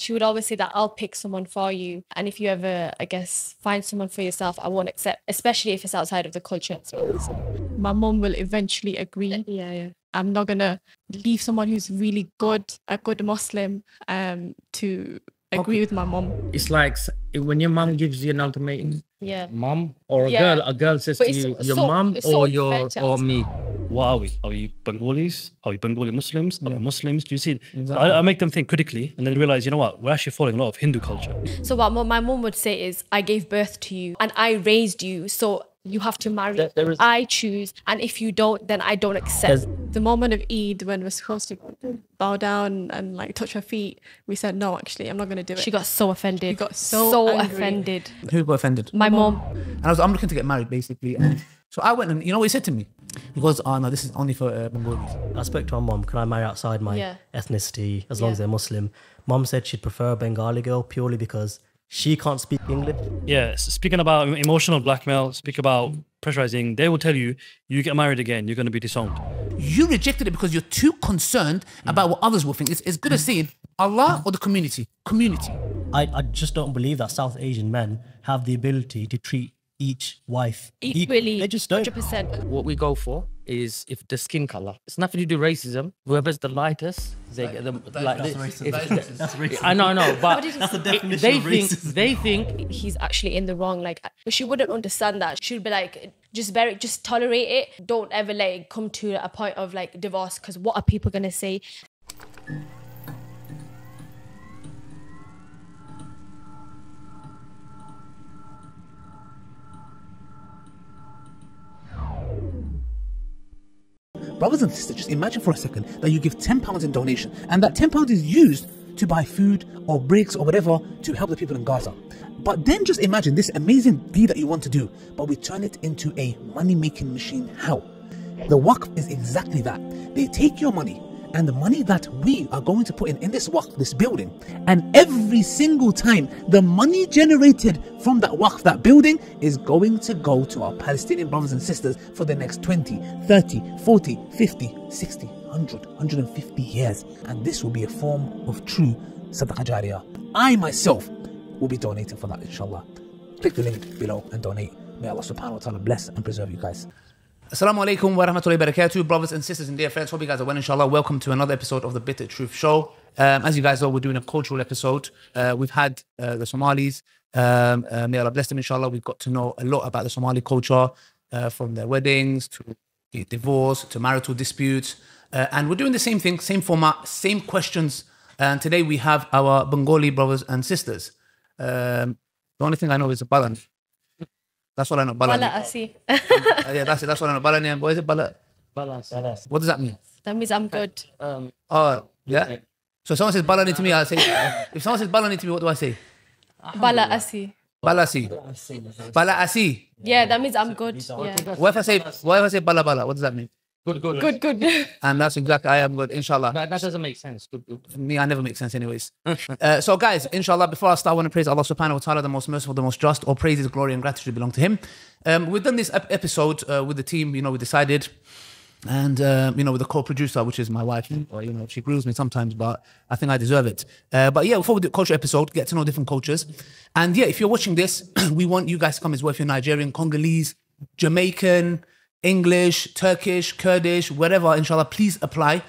she would always say that I'll pick someone for you. And if you ever, I guess, find someone for yourself, I won't accept, especially if it's outside of the culture. My mom will eventually agree. yeah, yeah. I'm not gonna leave someone who's really good, a good Muslim, um, to agree with my mom. It's like when your mom gives you an ultimatum, Yeah. mom or a Yeah. girl, a girl says But to you, your so- mom it's so or your or ask. me. What are we? Are we Bengalis? Are we Bengali Muslims? Are we Muslims? Do you see? I, I make them think critically and then realize, you know what? We're actually following a lot of Hindu culture. So what my mom would say is, I gave birth to you and I raised you, so you have to marry. There- there is- I choose, and if you don't, then I don't accept. The moment of Eid when we're supposed to bow down and like touch her feet, we said no. Actually, I'm not gonna do it. She got so offended. She got so angry. offended. Who got offended? My mom. And I was, I'm looking to get married, basically. And so I went and, you know what he said to me? He goes, oh, no, this is only for uh, Bengalis. I spoke to my mom. Can I marry outside my Yeah. ethnicity as long Yeah. as they're Muslim? Mom said she'd prefer a Bengali girl purely because she can't speak English. Yeah, s- speaking about emotional blackmail, speak about pressurizing, they will tell you, you get married again, you're going to be disowned. You rejected it because you're too concerned about what others will think. It's, it's good as saying Allah or the community. Community. I, I just don't believe that South Asian men have the ability to treat each wife. Equally, They just don't. 100%. What we go for is if the skin color. It's nothing to do with racism. Whoever's the lightest, they get them like that's this. racist. If- That's racist. I know, I know, but That's the definition they of think racism. they think he's actually in the wrong. Like, but she wouldn't understand that. She'd be like, just bear it, just tolerate it. Don't ever let it come to a point of like divorce. Because what are people gonna say? Brothers and sisters, just imagine for a second that you give £10 in donation and that £10 is used to buy food or bricks or whatever to help the people in Gaza. But then just imagine this amazing deed that you want to do, but we turn it into a money making machine. How? The Waqf is exactly that. They take your money and the money that we are going to put in in this waqf, this building, and every single time the money generated from that waqf, that building, is going to go to our Palestinian brothers and sisters for the next 20, 30, 40, 50, 60, 100, 150 years. And this will be a form of true sadaqah jariyah. I myself will be donating for that, inshallah. Click the link below and donate. May Allah subhanahu wa ta'ala bless and preserve you guys. Assalamu alaikum wa rahmatullahi wa barakatuh, brothers and sisters and dear friends. Hope you guys are well, inshallah. Welcome to another episode of the Bitter Truth Show. Um, as you guys know, we're doing a cultural episode. Uh, we've had uh, the Somalis. Um, uh, may Allah bless them, inshallah. We've got to know a lot about the Somali culture, uh, from their weddings to divorce to marital disputes. Uh, and we're doing the same thing, same format, same questions. And today we have our Bengali brothers and sisters. Um, the only thing I know is a balan. That's all I know. Balan. Bala asi. Uh, yeah, that's it. That's what I know. Balan. yeah. What is it? Bala. balance. What does that mean? That means I'm good. Um, Oh, yeah. So if someone says balani to me, I say. if someone says balani to me, what do I say? Bala asi. Balasi. Balasi. Yeah, that means I'm good. Yeah. What if I say? What if I say bala bala? What does that mean? Good, good. Good, good. And that's exactly I am good. Inshallah. That, that doesn't make sense. Good, good. Me, I never make sense, anyways. uh, so, guys, inshallah, before I start, I want to praise Allah subhanahu wa ta'ala, the most merciful, the most just. All praises, glory, and gratitude belong to Him. Um, we've done this ep- episode uh, with the team, you know, we decided, and, uh, you know, with the co producer, which is my wife, or, you know, she grills me sometimes, but I think I deserve it. Uh, but yeah, before we do culture episode, get to know different cultures. And yeah, if you're watching this, we want you guys to come as well. If you're Nigerian, Congolese, Jamaican, English, Turkish, Kurdish, whatever, inshallah, please apply.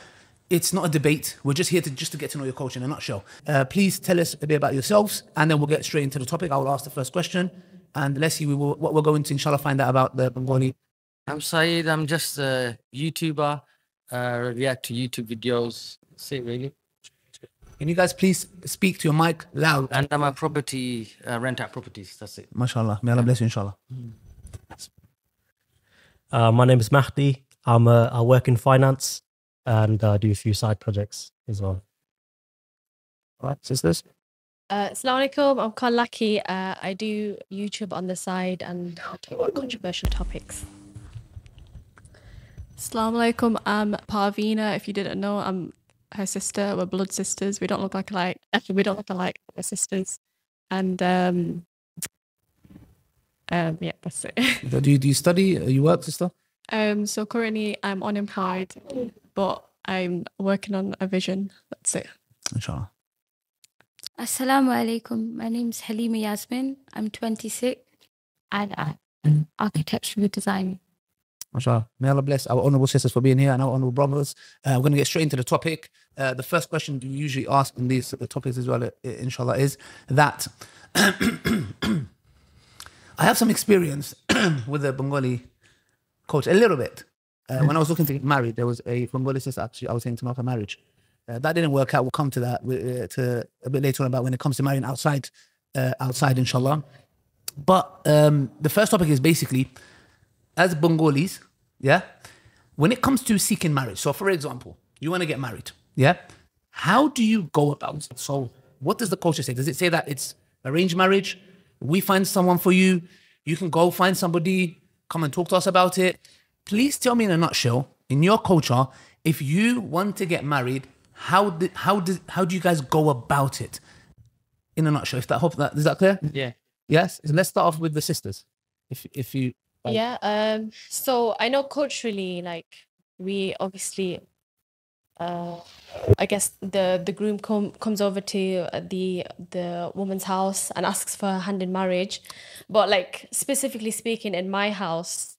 It's not a debate. We're just here to just to get to know your culture in a nutshell. Uh, please tell us a bit about yourselves, and then we'll get straight into the topic. I will ask the first question, and let's see we will, what we're going to inshallah find out about the Bengali. I'm Saeed. I'm just a YouTuber. Uh, react to YouTube videos. That's it, really. Can you guys please speak to your mic loud? And I'm a property, uh, rent out properties. That's it. MashaAllah. May Allah bless you, inshallah. Uh, my name is Mahdi. I'm a, I work in finance and uh, do a few side projects as well. All right, sisters. Uh, Assalamu alaikum. I'm called Lucky. Uh, I do YouTube on the side and talk about controversial topics. Assalamu alaikum. I'm Parvina. If you didn't know, I'm her sister. We're blood sisters. We don't look like alike. Actually, we don't look alike. We're sisters. And um, um, yeah, that's it. Do you, do you study? Uh, You work, sister? um, so currently I'm unemployed, but I'm working on a vision. That's it. Inshallah. Assalamu alaikum. My name's Halima Yasmin. I'm 26 and I'm architectural design. MashaAllah. May Allah bless our honorable sisters for being here and our honorable brothers. Uh, we're going to get straight into the topic. Uh, the first question we usually ask in these the topics as well, uh, inshallah, is that I have some experience with the Bengali culture, a little bit. Uh, when I was looking to get married, there was a Bengali sister actually I was saying to knock her marriage. Uh, that didn't work out. We'll come to that uh, to a bit later on about when it comes to marrying outside, uh, outside, inshallah. But um, the first topic is basically as Bengalis, yeah, when it comes to seeking marriage. So, for example, you want to get married, yeah. How do you go about it? So, what does the culture say? Does it say that it's arranged marriage? We find someone for you. You can go find somebody. Come and talk to us about it. Please tell me in a nutshell, in your culture, if you want to get married, how do, how do, how do you guys go about it? In a nutshell, if that hope that is that clear? Yeah. Yes. Let's start off with the sisters. If if you Like- Yeah. Um. So I know culturally, like we obviously, uh, I guess the the groom come comes over to the the woman's house and asks for her hand in marriage, but like specifically speaking, in my house,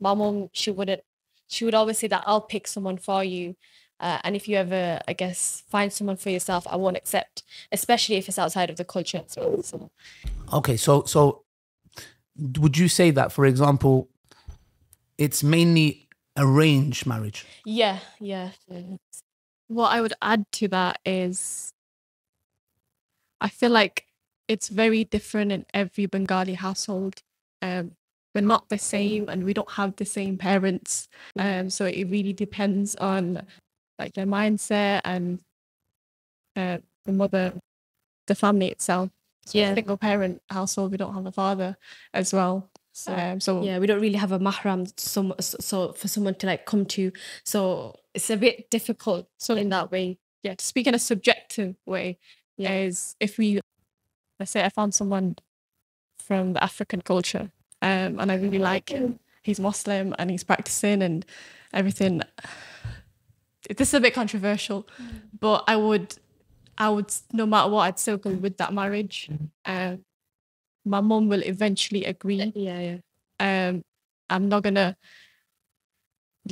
my mom she wouldn't. She would always say that I'll pick someone for you. Uh, and if you ever, I guess, find someone for yourself, I won't accept, especially if it's outside of the culture as well. So Okay, so so would you say that, for example, it's mainly arranged marriage? yeah, yeah. yeah. What I would add to that is I feel like it's very different in every Bengali household. Um, we're not the same and we don't have the same parents. Um, so it really depends on like their mindset and uh, the mother, the family itself. Yeah. Single parent household, we don't have a father as well. So, um, so yeah we don't really have a mahram some so, so for someone to like come to. So it's a bit difficult So in that way. yeah, to speak in a subjective way Yeah, is if we, let's say I found someone from the African culture um, and I really like him, he's Muslim and he's practicing and everything. This is a bit controversial, but I would, I would, no matter what, I'd still go with that marriage. Um, my mum will eventually agree. yeah yeah Um, I'm not gonna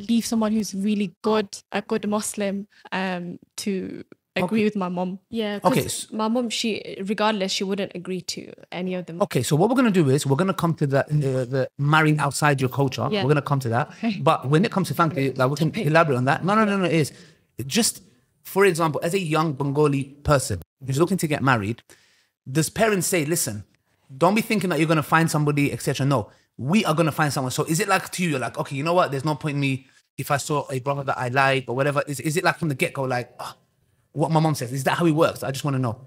leave someone who's really good, a good Muslim, um, to agree Okay. with my mum. yeah Okay, 'cause s- my mom she regardless she wouldn't agree to any of them Okay, so what we're gonna do is we're gonna come to the uh, the marrying outside your culture. Yeah. We're gonna come to that. Okay. But when it comes to family, like we can elaborate on that. No, no, no, no. It is just for example, as a young Bengali person who's looking to get married, does parents say, "Listen, don't be thinking that you're gonna find somebody, etc." No, we are gonna find someone. So is it like to you? You're like, okay, you know what? There's no point in me if I saw a brother that I like or whatever. Is is it like from the get go, like ah, what my mom says? Is that how it works? I just want to know.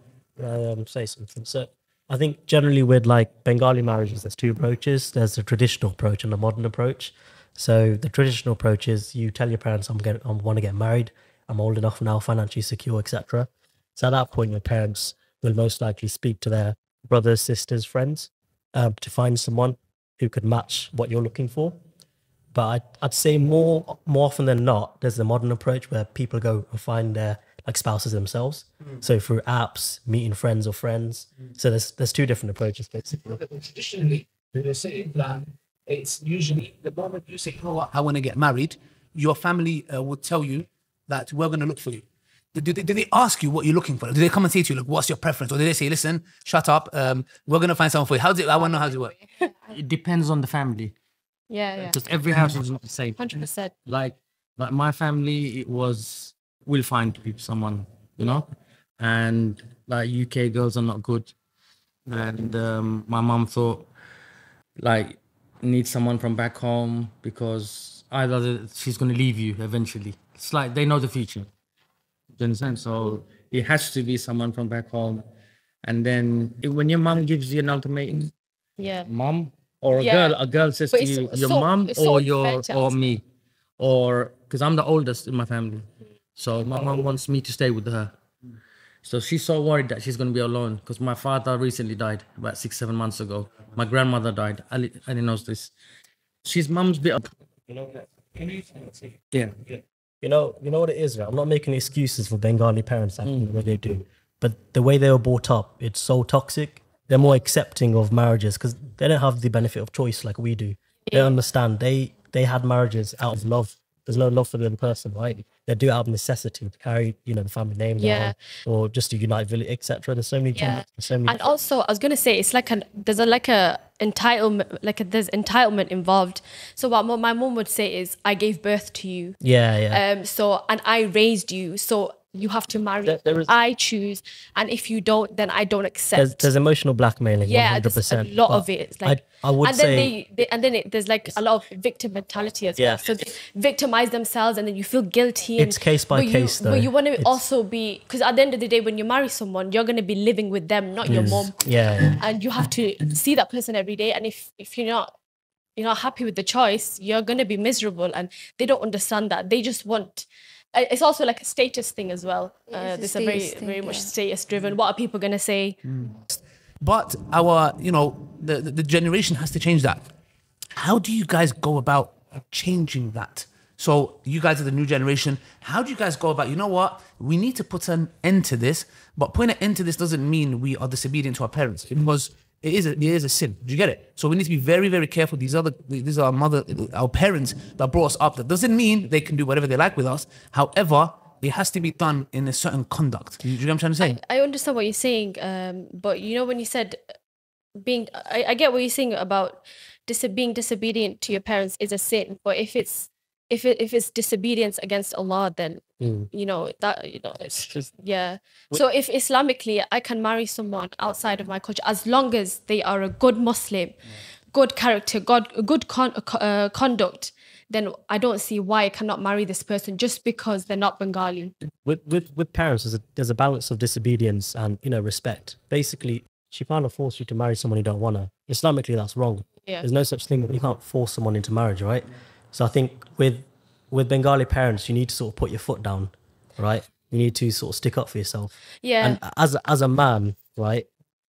um, say something. So I think generally with like Bengali marriages, there's two approaches. There's the traditional approach and the modern approach. So the traditional approach is you tell your parents, "I'm going, I want to get married. I'm old enough now, financially secure, etc." So at that point, your parents will most likely speak to their brothers, sisters, friends um, to find someone who could match what you're looking for. But I'd, I'd say more more often than not, there's the modern approach where people go and find their like spouses themselves. So through apps, meeting friends or friends. So there's there's two different approaches basically. traditionally they say that it's usually the moment you say, you know what, I want to get married, your family uh, will tell you that we're going to look for you. Do they, do they ask you what you're looking for? Do they come and say to you, like, what's your preference? Or do they say, listen, shut up, um, we're going to find someone for you? How's it? I want to know how does it work. It depends on the family yeah yeah because every house is not the same. 100% Like, like my family, it was we'll find people someone, you know, and like UK girls are not good, and um, my mom thought like need someone from back home because either she's going to leave you eventually. It's like they know the future. Do you understand? So it has to be someone from back home. And then it- when your mom gives you an ultimatum, yeah mom or a Yeah. girl, a girl says But to you, your so- mom it's so or your or me, or because I'm the oldest in my family, so my mom wants me to stay with her. So she's so worried that she's going to be alone because my father recently died about six, seven months ago. My grandmother died. Ali, Ali knows this. She's mom's bit. Up. You know, Yeah. You know, you know what it is. Right? I'm not making excuses for Bengali parents acting mm. the way they do, but the way they were brought up, it's so toxic. They're more accepting of marriages because they don't have the benefit of choice like we do. They understand. They they had marriages out of love. There's no love for the other person, right? They do out of necessity to carry, you know, the family name Yeah. down, or just to unite village, etc. There's so many, Yeah. so many. And also, I was gonna say it's like an there's a like a entitlement like a, there's entitlement involved. So what my mom would say is, I gave birth to you. yeah, yeah. Um. So and I raised you. So you have to marry. There- there is- I choose, and if you don't, then I don't accept. there's, there's emotional blackmailing. yeah, 100%. there's a lot of it. It's like, I, I would and then say they, they and then it, there's like a lot of victim mentality as Yeah. well. So they victimize themselves, and then you feel guilty. And, It's case by you- case, though. But you want to It's- also be because at the end of the day, when you marry someone, you're going to be living with them, not your mom yeah, yeah. and you have to see that person every day and if if you're not you're not happy with the choice you're going to be miserable and they don't understand that they just want it's also like a status thing as well It uh, is a this is very thing, very much yeah. status driven what are people going to say But our, you know, the, the the generation has to change that. How do you guys go about changing that? So you guys are the new generation. How do you guys go about? You know what? We need to put an end to this. But putting an end to this doesn't mean we are disobedient to our parents because it is a, it is a sin. Do you get it? So we need to be very very careful. These are the these are our mother our parents that brought us up. That doesn't mean they can do whatever they like with us. However, it has to be done in a certain conduct. You, you know what I'm trying to say? I understand what you're saying, um, but you know when you said being, I, I get what you're saying about dis- being disobedient to your parents is a sin. But if it's if it if it's disobedience against Allah, then Mm. you know that you know it's just- yeah. So if Islamically I can marry someone outside of my culture as long as they are a good Muslim, good character, God, good con- uh, conduct, then I don't see why I cannot marry this person just because they're not Bengali. with with with parents there's a there's a balance of disobedience and you know respect basically she can't force you to marry someone you don't want to islamically that's wrong Yeah. there's no such thing you can't force someone into marriage right so i think with with bengali parents you need to sort of put your foot down right you need to sort of stick up for yourself Yeah. and as a, as a man right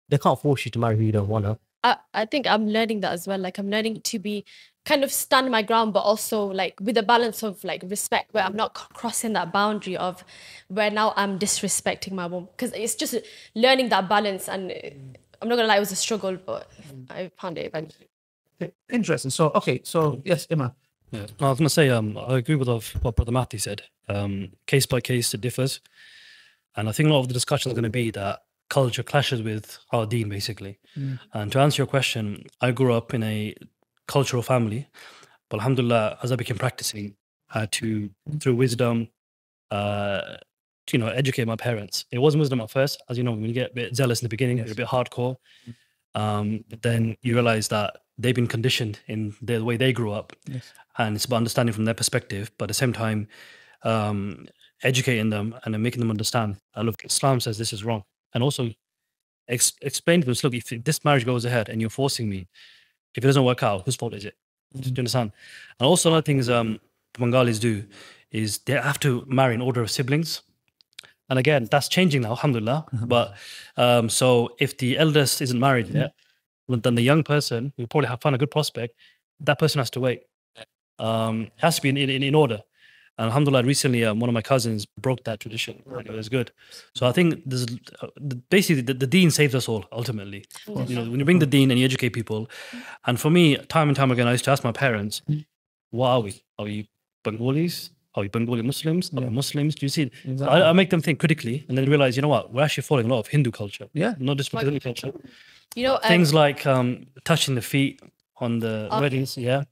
they can't force you to marry who you don't want to I, I think I'm learning that as well. Like I'm learning to be kind of stand my ground, but also like with a balance of like respect, where I'm not c- crossing that boundary of where now I'm disrespecting my mom. Because it's just learning that balance, and uh, I'm not gonna lie, it was a struggle, but I found it eventually. Interesting. So okay. So yes, Emma. Yeah. No, I was going to say, um, I agree with what Brother Mahdi said. Um, case by case, it differs. And I think a lot of the discussion is going to be that culture clashes with our deen, basically. And to answer your question, I grew up in a cultural family. But alhamdulillah, as I became practicing, I had to, through wisdom, uh, to, you know, educate my parents. It wasn't wisdom at first. As you know, when you get a bit zealous in the beginning, you're a bit hardcore. Um, then you realize that they've been conditioned in the way they grew up and it's about understanding from their perspective, but at the same time, um, educating them and then making them understand. Uh, look, Islam says this is wrong, and also ex- explain to them. Look, if this marriage goes ahead and you're forcing me, if it doesn't work out, whose fault is it? Do you understand? And also another thing is, um, Bengalis do is they have to marry in order of siblings. And again, that's changing now, alhamdulillah. But um, so if the eldest isn't married yet, then the young person who probably have found a good prospect, that person has to wait um, has to be in, in, in order. And alhamdulillah, recently um, one of my cousins broke that tradition. And it was good. So I think there's uh, basically the, the deen saves us all ultimately. You know, when you bring the deen and you educate people. And for me, time and time again, I used to ask my parents, what are we? Are we Bengalis? Are we Bengali Muslims? Are we Muslims? Do you see? I, I make them think critically and then realize, you know what? We're actually following a lot of Hindu culture. Yeah. Not just Pakistani culture. You know, um, Things like um, touching the feet on the Okay. weddings. Yeah.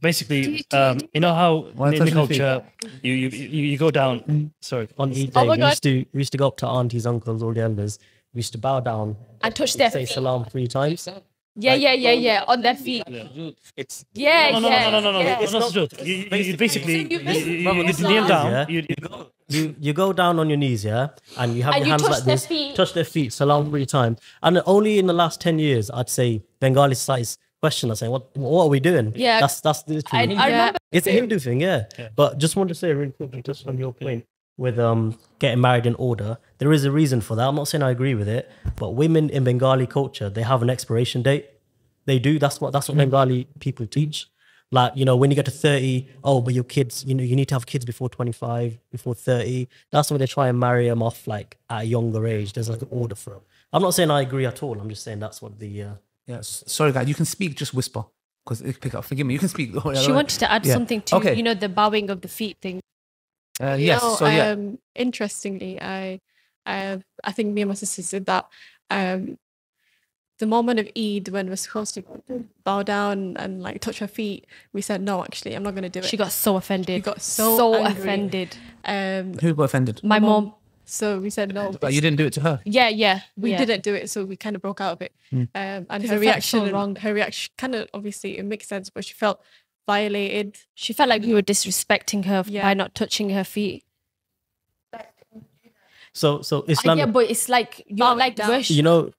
Basically, Do you- do you- um, you know how Why in the touching the feet? culture you, you you you go down. Sorry, on each Oh day my we used to we used to go up to aunties uncles all the elders we used to bow down and touch their say feet. salam three times Yeah, yeah, yeah, yeah, on their feet. it's Yeah, no, no, yeah. no, no, no, no, yeah. no, no, no, no. You, you, you basically So you you, basically you, you, kneel down. Yeah. You, you go. you you go down on your knees, yeah, and you have And your you hands touch like their this, feet. touch their feet, salam three times. And only in the last ten years, I'd say Bengali societies question us saying, "What what are we doing?" Yeah. that's that's I, literally I remember. it's a Hindu thing, yeah. But just want to say really quickly, just on your point with um getting married in order, there is a reason for that. I'm not saying I agree with it, but women in Bengali culture they have an expiration date. They do. That's what that's what Bengali people teach. Like, you know, when you get to 30, oh, but your kids, you know, you need to have kids before 25, before 30. That's when they try and marry them off like at a younger age. There's like an order for them. I'm not saying I agree at all. I'm just saying that's what the uh, Yes. Sorry, guys. You can speak. Just whisper because it pick up. Forgive me. You can speak. She wanted to add Yeah. something to Okay. you know the bowing of the feet thing. Uh, You yes. know, so yeah. um, interestingly, I, I, I think me and my sister said that um, the moment of Eid when we're supposed to bow down and like touch her feet, we said no. Actually, I'm not going to do it. She got so offended. She got so angry. offended. um, Who got offended? My mom. so we said no. But you didn't do it to her. Yeah, yeah. we yeah. didn't do it, so we kind of broke out of it. Um, and 'Cause her it felt so reaction, wrong. her reaction, kind of obviously it makes sense, but she felt violated. She felt like we were disrespecting her Yeah. by not touching her feet. So so I Islam. get, but it's like you're Bowing like down. worship. you know,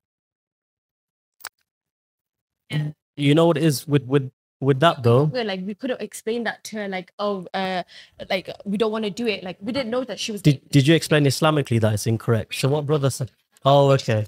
you know what it is with with with that though. like we couldn't explain that to her like oh uh like we don't want to do it like we didn't know that she was Did did you explain Islamically that it's incorrect? So what brother said? Oh, okay.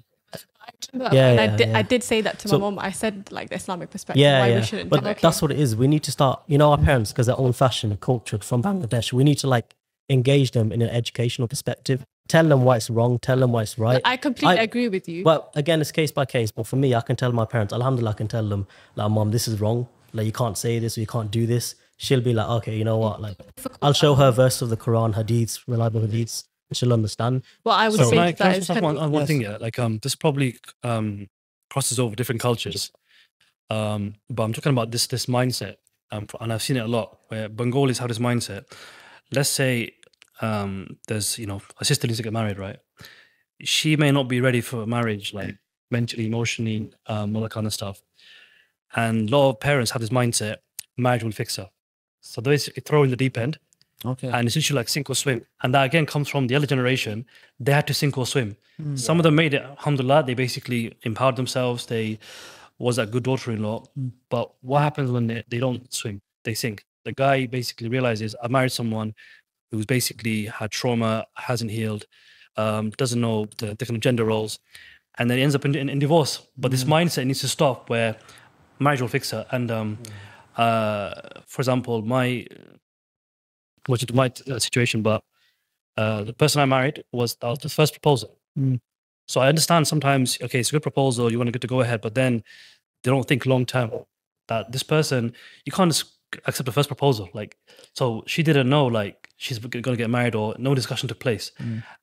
But Yeah, and I yeah, did, I did say that to So- my mom. I said like the Islamic perspective, Yeah, why yeah. we shouldn't But do it. that's what it is. We need to start. You know, our parents, because they're old fashioned, and cultured from Bangladesh. We need to like engage them in an educational perspective. Tell them why it's wrong. Tell them why it's right. I completely I- agree with you. Well, again, it's case by case. But for me, I can tell my parents, Alhamdulillah, I can tell them, like, mom, this is wrong. Like, you can't say this or you can't do this. She'll be like, okay, you know what? Like, I'll show her a verse of the Quran, hadiths, reliable hadiths, and she'll understand. Well, I would So say can I, can I that just have one, on one Yes. thing? Yeah, like um, this probably um crosses over different cultures. Um, but I'm talking about this this mindset, um, and I've seen it a lot where Bengalis have this mindset. Let's say um, there's you know a sister needs to get married, right? She may not be ready for marriage, like mentally, emotionally, um, all that kind of stuff. And a lot of parents have this mindset: marriage will fix her. So they basically throw in the deep end, Okay. and it's literally like sink or swim. And that again comes from the other generation. They had to sink or swim. Some of them made it, alhamdulillah, they basically empowered themselves. They was a good daughter-in-law. But what happens when they, they don't swim? They sink. The guy basically realizes, I married someone who's basically had trauma, hasn't healed, um, doesn't know the different gender roles, and then he ends up in, in, in divorce. But this mindset needs to stop where marriage will fix her. And um, uh, for example, my which is my uh, situation, but uh, the person I married was that was the first proposal. So I understand sometimes, okay, it's a good proposal, you want to get to go ahead, but then they don't think long term that this person, you can't just accept the first proposal. Like, so she didn't know, like, she's going to get married or no discussion took place.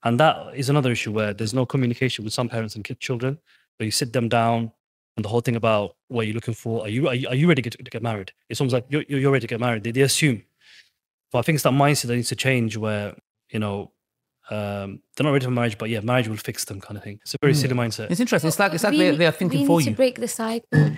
And that is another issue where there's no communication with some parents and kid children, where you sit them down and the whole thing about what you're looking for. Are you, are you, are you ready to get, to get married? It's almost like you're, you're ready to get married. They, they assume. But I think it's that mindset that needs to change where, you know, um, they're not ready for marriage, but yeah, marriage will fix them kind of thing. It's a very silly mindset. It's interesting. It's like it's like We they, they are thinking we for need to break the cycle.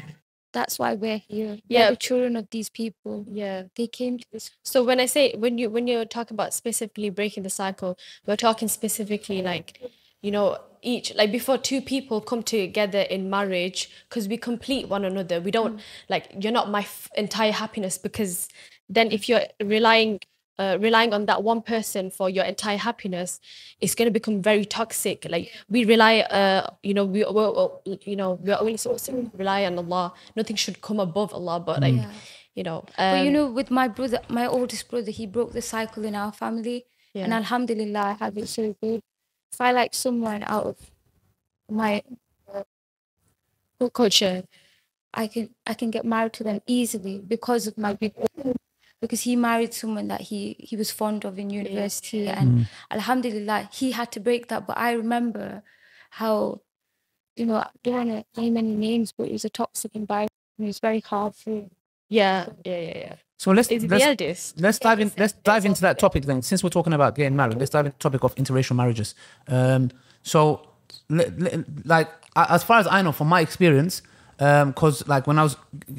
That's why we're here. Yeah. We're the children of these people. yeah They came to this. So when I say when you when you're talking about specifically breaking the cycle, we're talking specifically like, you know, each like before two people come together in marriage because we complete one another. We don't mm. like you're not my f- entire happiness because then if you're relying uh, relying on that one person for your entire happiness, it's going to become very toxic. Like we rely, uh, you know, we, we're, you know, we're only supposed to rely on Allah. Nothing should come above Allah, but like, you know, But you um, know, with my brother, my oldest brother, he broke the cycle in our family. And Alhamdulillah, I have it so good. If I like someone out of my culture? I can I can get married to them easily because of my big. Because he married someone that he he was fond of in university, and Alhamdulillah, he had to break that. But I remember how, you know, I don't want to name any names, but it was a toxic environment. It was very hard for. Yeah, yeah, yeah, yeah. So let's Is it let's, eldest? let's dive in. Let's dive into that topic then. Since we're talking about getting married, let's dive into the topic of interracial marriages. Um, so, le- le- like as far as I know, from my experience, um because like when I was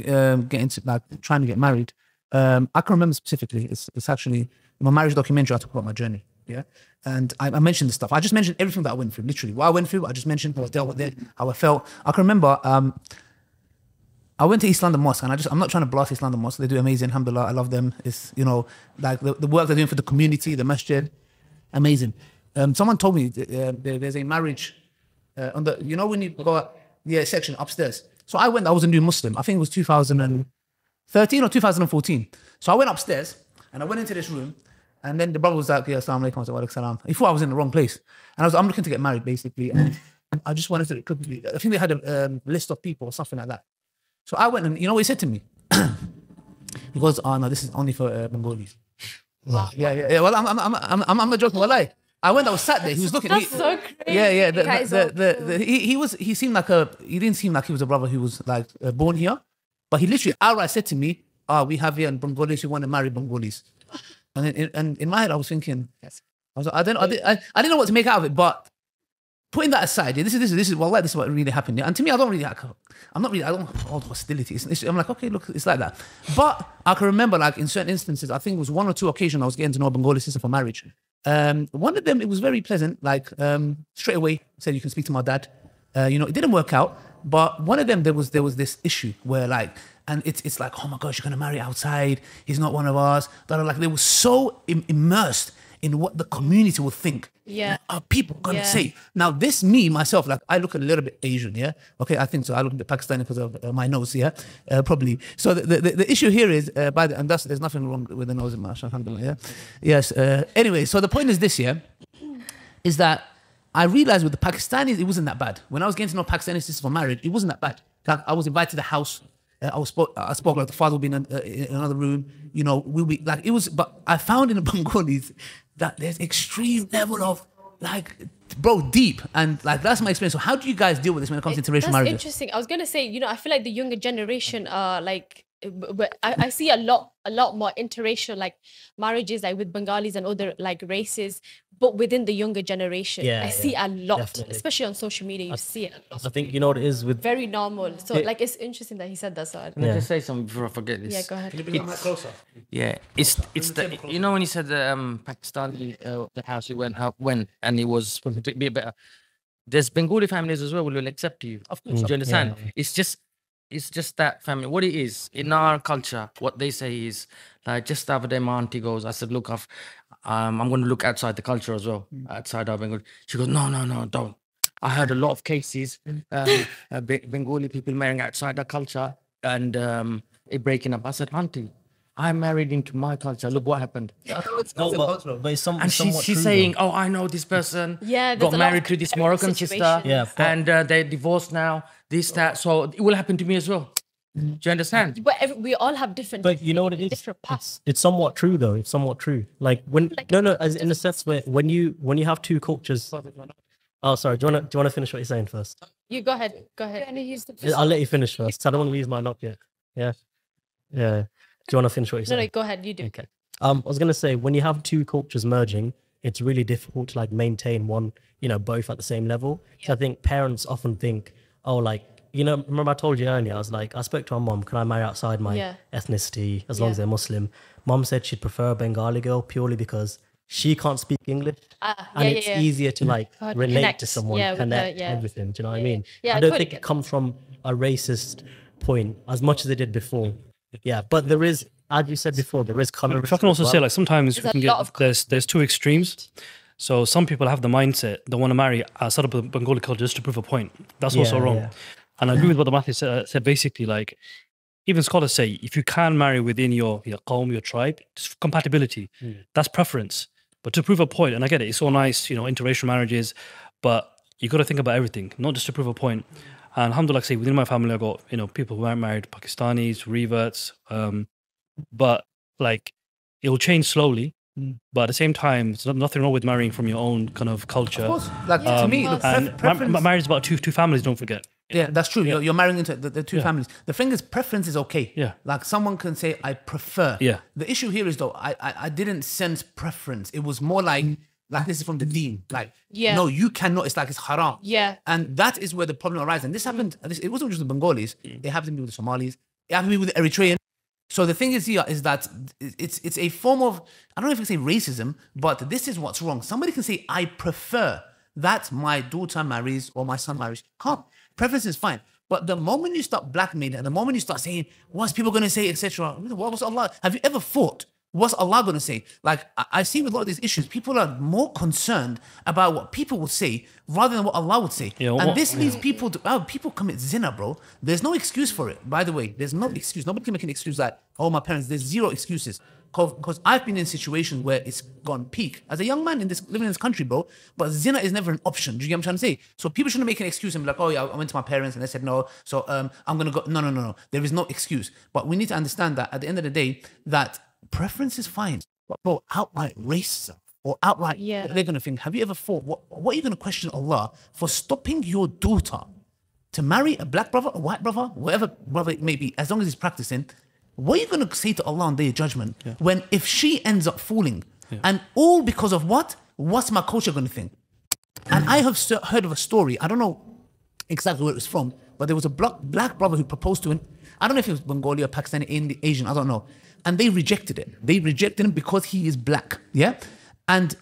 um, getting to, like trying to get married, um, I can remember specifically. It's it's actually in my marriage documentary. I talk about my journey. Yeah, and I, I mentioned the stuff. I just mentioned everything that I went through. Literally, what I went through. I just mentioned how I dealt with it, how I felt. I can remember. Um, I went to East London Mosque and I just I'm not trying to blast East London Mosque. They do amazing, alhamdulillah. I love them. It's you know, like the, the work they're doing for the community, the masjid, amazing. Um, someone told me uh, there, there's a marriage uh, on the you know when you go yeah section upstairs. So I went, I was a new Muslim. I think it was 13 or 2014. So I went upstairs and I went into this room, and then the brother was like, "Yeah, assalamu alaikum." I was like, alaikum salam." He thought I was in the wrong place, and I was, I'm looking to get married, basically. And I just wanted to. I think they had a um, list of people or something like that. So I went and you know what he said to me? he goes, "Oh no, this is only for uh, Bengalis." Yeah, yeah, yeah. Well, I'm, I'm, I'm, I'm, I'm, not joking. Wallahi. I went. I was sat there. He was looking. That's he- so crazy. Yeah, yeah. The, the, the, the, he, he was. He seemed like a. He didn't seem like he was a brother who was like uh, born here, but he literally outright said to me, "Ah, we have here in Bengalis who want to marry Bengalis," and in, and in my head I was thinking, I was. I don't. I, didn't- I, I didn't know what to make out of it, but putting that aside, this is this is this is well, like this is what really happened. And to me, I don't really like. I'm not really. I don't hold hostility. It's, it's- I'm like, okay, look, it's like that. But I can remember, like in certain instances, I think it was one or two occasions I was getting to know a Bengali sister for marriage. Um, one of them, it was very pleasant. Like um, straight away, said you can speak to my dad. Uh, you know, it didn't work out. But one of them, there was there was this issue where like, and it's it's like, oh my gosh, you're gonna marry outside. He's not one of us. That da, Like they were so Im- immersed in what the community would think. Yeah. Are people gonna Yeah. say? Now, this me myself, like I look a little bit Asian, yeah. Okay, I think so. I look a bit Pakistani because of uh, my nose, yeah, uh, probably. So the, the, the issue here is, uh, by the, and that's there's nothing wrong with the nose, mashallah, alhamdulillah, yeah. Yes. Uh, anyway, so the point is this, yeah, is that I realized with the Pakistanis, it wasn't that bad. When I was getting to know Pakistani sisters for marriage, it wasn't that bad. I was invited to the house. Uh, I was spoke. I spoke like the father would be in, an- uh, in another room. You know, we'll be like it was. But I found in the Bengalis that there's extreme level of like, bro, deep, and like that's my experience. So how do you guys deal with this when it comes to interracial That's marriages? interesting. I was gonna say, you know, I feel like the younger generation are like, uh, but I, I see a lot, a lot more interracial like marriages, like with Bengalis and other like races, but within the younger generation, Yeah, I yeah, see a lot, definitely. especially on social media. You see it. I think you know what it is with Very normal. So It- like, it's interesting that he said that. So I- Can I Yeah. just say something before I forget this? yeah, go ahead. Can you bring it's, closer? Yeah, it's it's the you know when he said the um Pakistani uh, the house he went out when and he was supposed to be better. There's Bengali families as well who will accept you. Of course, do you understand? It's just it's just that family. What it is in our culture, what they say is like just the other day my auntie goes, I said, look, I've um I'm going to look outside the culture as well, outside our Bengali. She goes, no, no, no, don't. I heard a lot of cases, um, uh, Bengali people marrying outside their culture and um, it breaking up. I said, Auntie, I married into my culture. Look what happened. no, but, but it's some, And she, somewhat she's true, saying, though. "Oh, I know this person. Yeah, got a lot of married to this Moroccan sister. Yeah, but- and uh, they're divorced now. This, that. So it will happen to me as well. Do you understand? But every, we all have different. But you know what it is? Different paths. It's, it's somewhat true though. It's somewhat true. Like when no no as in a sense where when you when you have two cultures. Oh, sorry. Do you want to do you want to finish what you're saying first? You go ahead. Go ahead. Gonna use the I'll let you finish first. I don't want to use mine up yet. Yeah, yeah. Do you want to finish what you're No, no, go ahead. You do. Okay. Um, I was gonna say when you have two cultures merging, it's really difficult to like maintain one, you know, both at the same level. So I think parents often think, oh, like you know, remember I told you earlier, I was like, I spoke to my mom, can I marry outside my Yeah. ethnicity as long as they're Muslim? Mom said she'd prefer a Bengali girl purely because she can't speak English. And yeah, it's yeah, yeah. easier to like God, relate connect, to someone, yeah, the- connect, yeah. everything. Do you know what I Yeah, yeah. mean? Yeah, I I don't think it comes from a racist point as much as it did before. Yeah, but there is, as you said before, there is color. If I can also say, like sometimes There's we can get of there's there's two extremes. So some people have the mindset they want to marry outside of the Bengali culture just to prove a point. That's also wrong. yeah. And I agree with what the Mahdi said, said. Basically, like even scholars say, if you can marry within your your qawm, your tribe, it's compatibility. Hmm. That's preference. But to prove a point, and I get it, it's all nice, you know, interracial marriages, but you got to think about everything, not just to prove a point. And alhamdulillah, say, within my family, I got you know people who aren't married, Pakistanis, reverts, um, but like it will change slowly. Mm. But at the same time, there's no- nothing wrong with marrying from your own kind of culture. Of course, like Yeah, to um, me. And preference. ma- marriage is about two two families. Don't forget. Yeah, that's true. You're, you're marrying into the, the two families. The thing is, preference is okay. Yeah. Like someone can say, I prefer. Yeah. The issue here is though, I, I I didn't sense preference. It was more like mm. Like this is from the deen. Like Yeah. no, you cannot. It's like it's haram. Yeah. And that is where the problem arises. And this happened. This, it wasn't just the Bengalis. Mm. It happened to be with the Somalis. It happened to be with the Eritrean. So the thing is here is that it's it's a form of I don't know if I can say racism, but this is what's wrong. Somebody can say I prefer that my daughter marries or my son marries. Can't preference is fine, but the moment you start blackmailing and the moment you start saying what's people going to say, etc. What was Allah? Have you ever thought What's Allah going to say? Like, I, see with a lot of these issues, people are more concerned about what people would say rather than what Allah would say. Yeah, and what- this leads people to, oh, people commit zina, bro. There's no excuse for it. By the way, there's no excuse. Nobody can make an excuse like, oh, my parents, there's zero excuses. Because I've been in situations where it's gone peak as a young man in this living in this country, bro. But zina is never an option. Do you get what I'm trying to say? So people shouldn't make an excuse and be like, oh yeah, I went to my parents and they said no, so um, I'm gonna go. No, no, no, no. There is no excuse. But we need to understand that at the end of the day, that preference is fine. But bro, outright racism or outright, Yeah. they're gonna think. Have you ever thought what? What are you gonna question Allah for stopping your daughter? to marry a black brother, a white brother, whatever brother it may be, as long as he's practicing, what are you going to say to Allah on day of judgment when if she ends up falling and all because of what? What's my culture going to think? And I have heard of a story. I don't know exactly where it was from, but there was a black, black brother who proposed to him. I don't know if it was Bengali or Pakistani, Indi- Asian, I don't know. And they rejected it. They rejected him because he is black. Yeah. And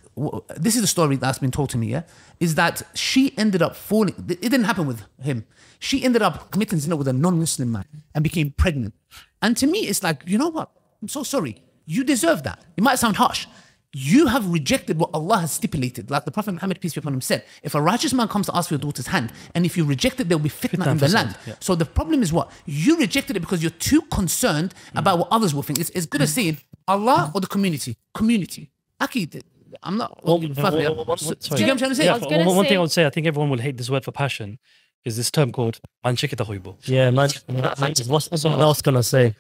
this is the story that's been told to me. Yeah. Is that she ended up falling. It didn't happen with him. She ended up committing zina with a non Muslim man and became pregnant. And to me, it's like, you know what? I'm so sorry. You deserve that. It might sound harsh. You have rejected what Allah has stipulated. Like the Prophet Muhammad, peace be upon him, said, if a righteous man comes to ask for your daughter's hand, and if you reject it, there will be fitna, in the land. yeah. So the problem is what? You rejected it because you're too concerned mm. about what others will think. It's, it's good as saying Allah mm. or the community. Community. Akid, I'm not. Well, Fadli, well, well, well, so- sorry. do you get what I'm trying to say? Yeah, I one- gonna one thing I would say, I think everyone will hate this word for passion, is this term called manchikita hoibo. Yeah, man. What's someone else gonna say?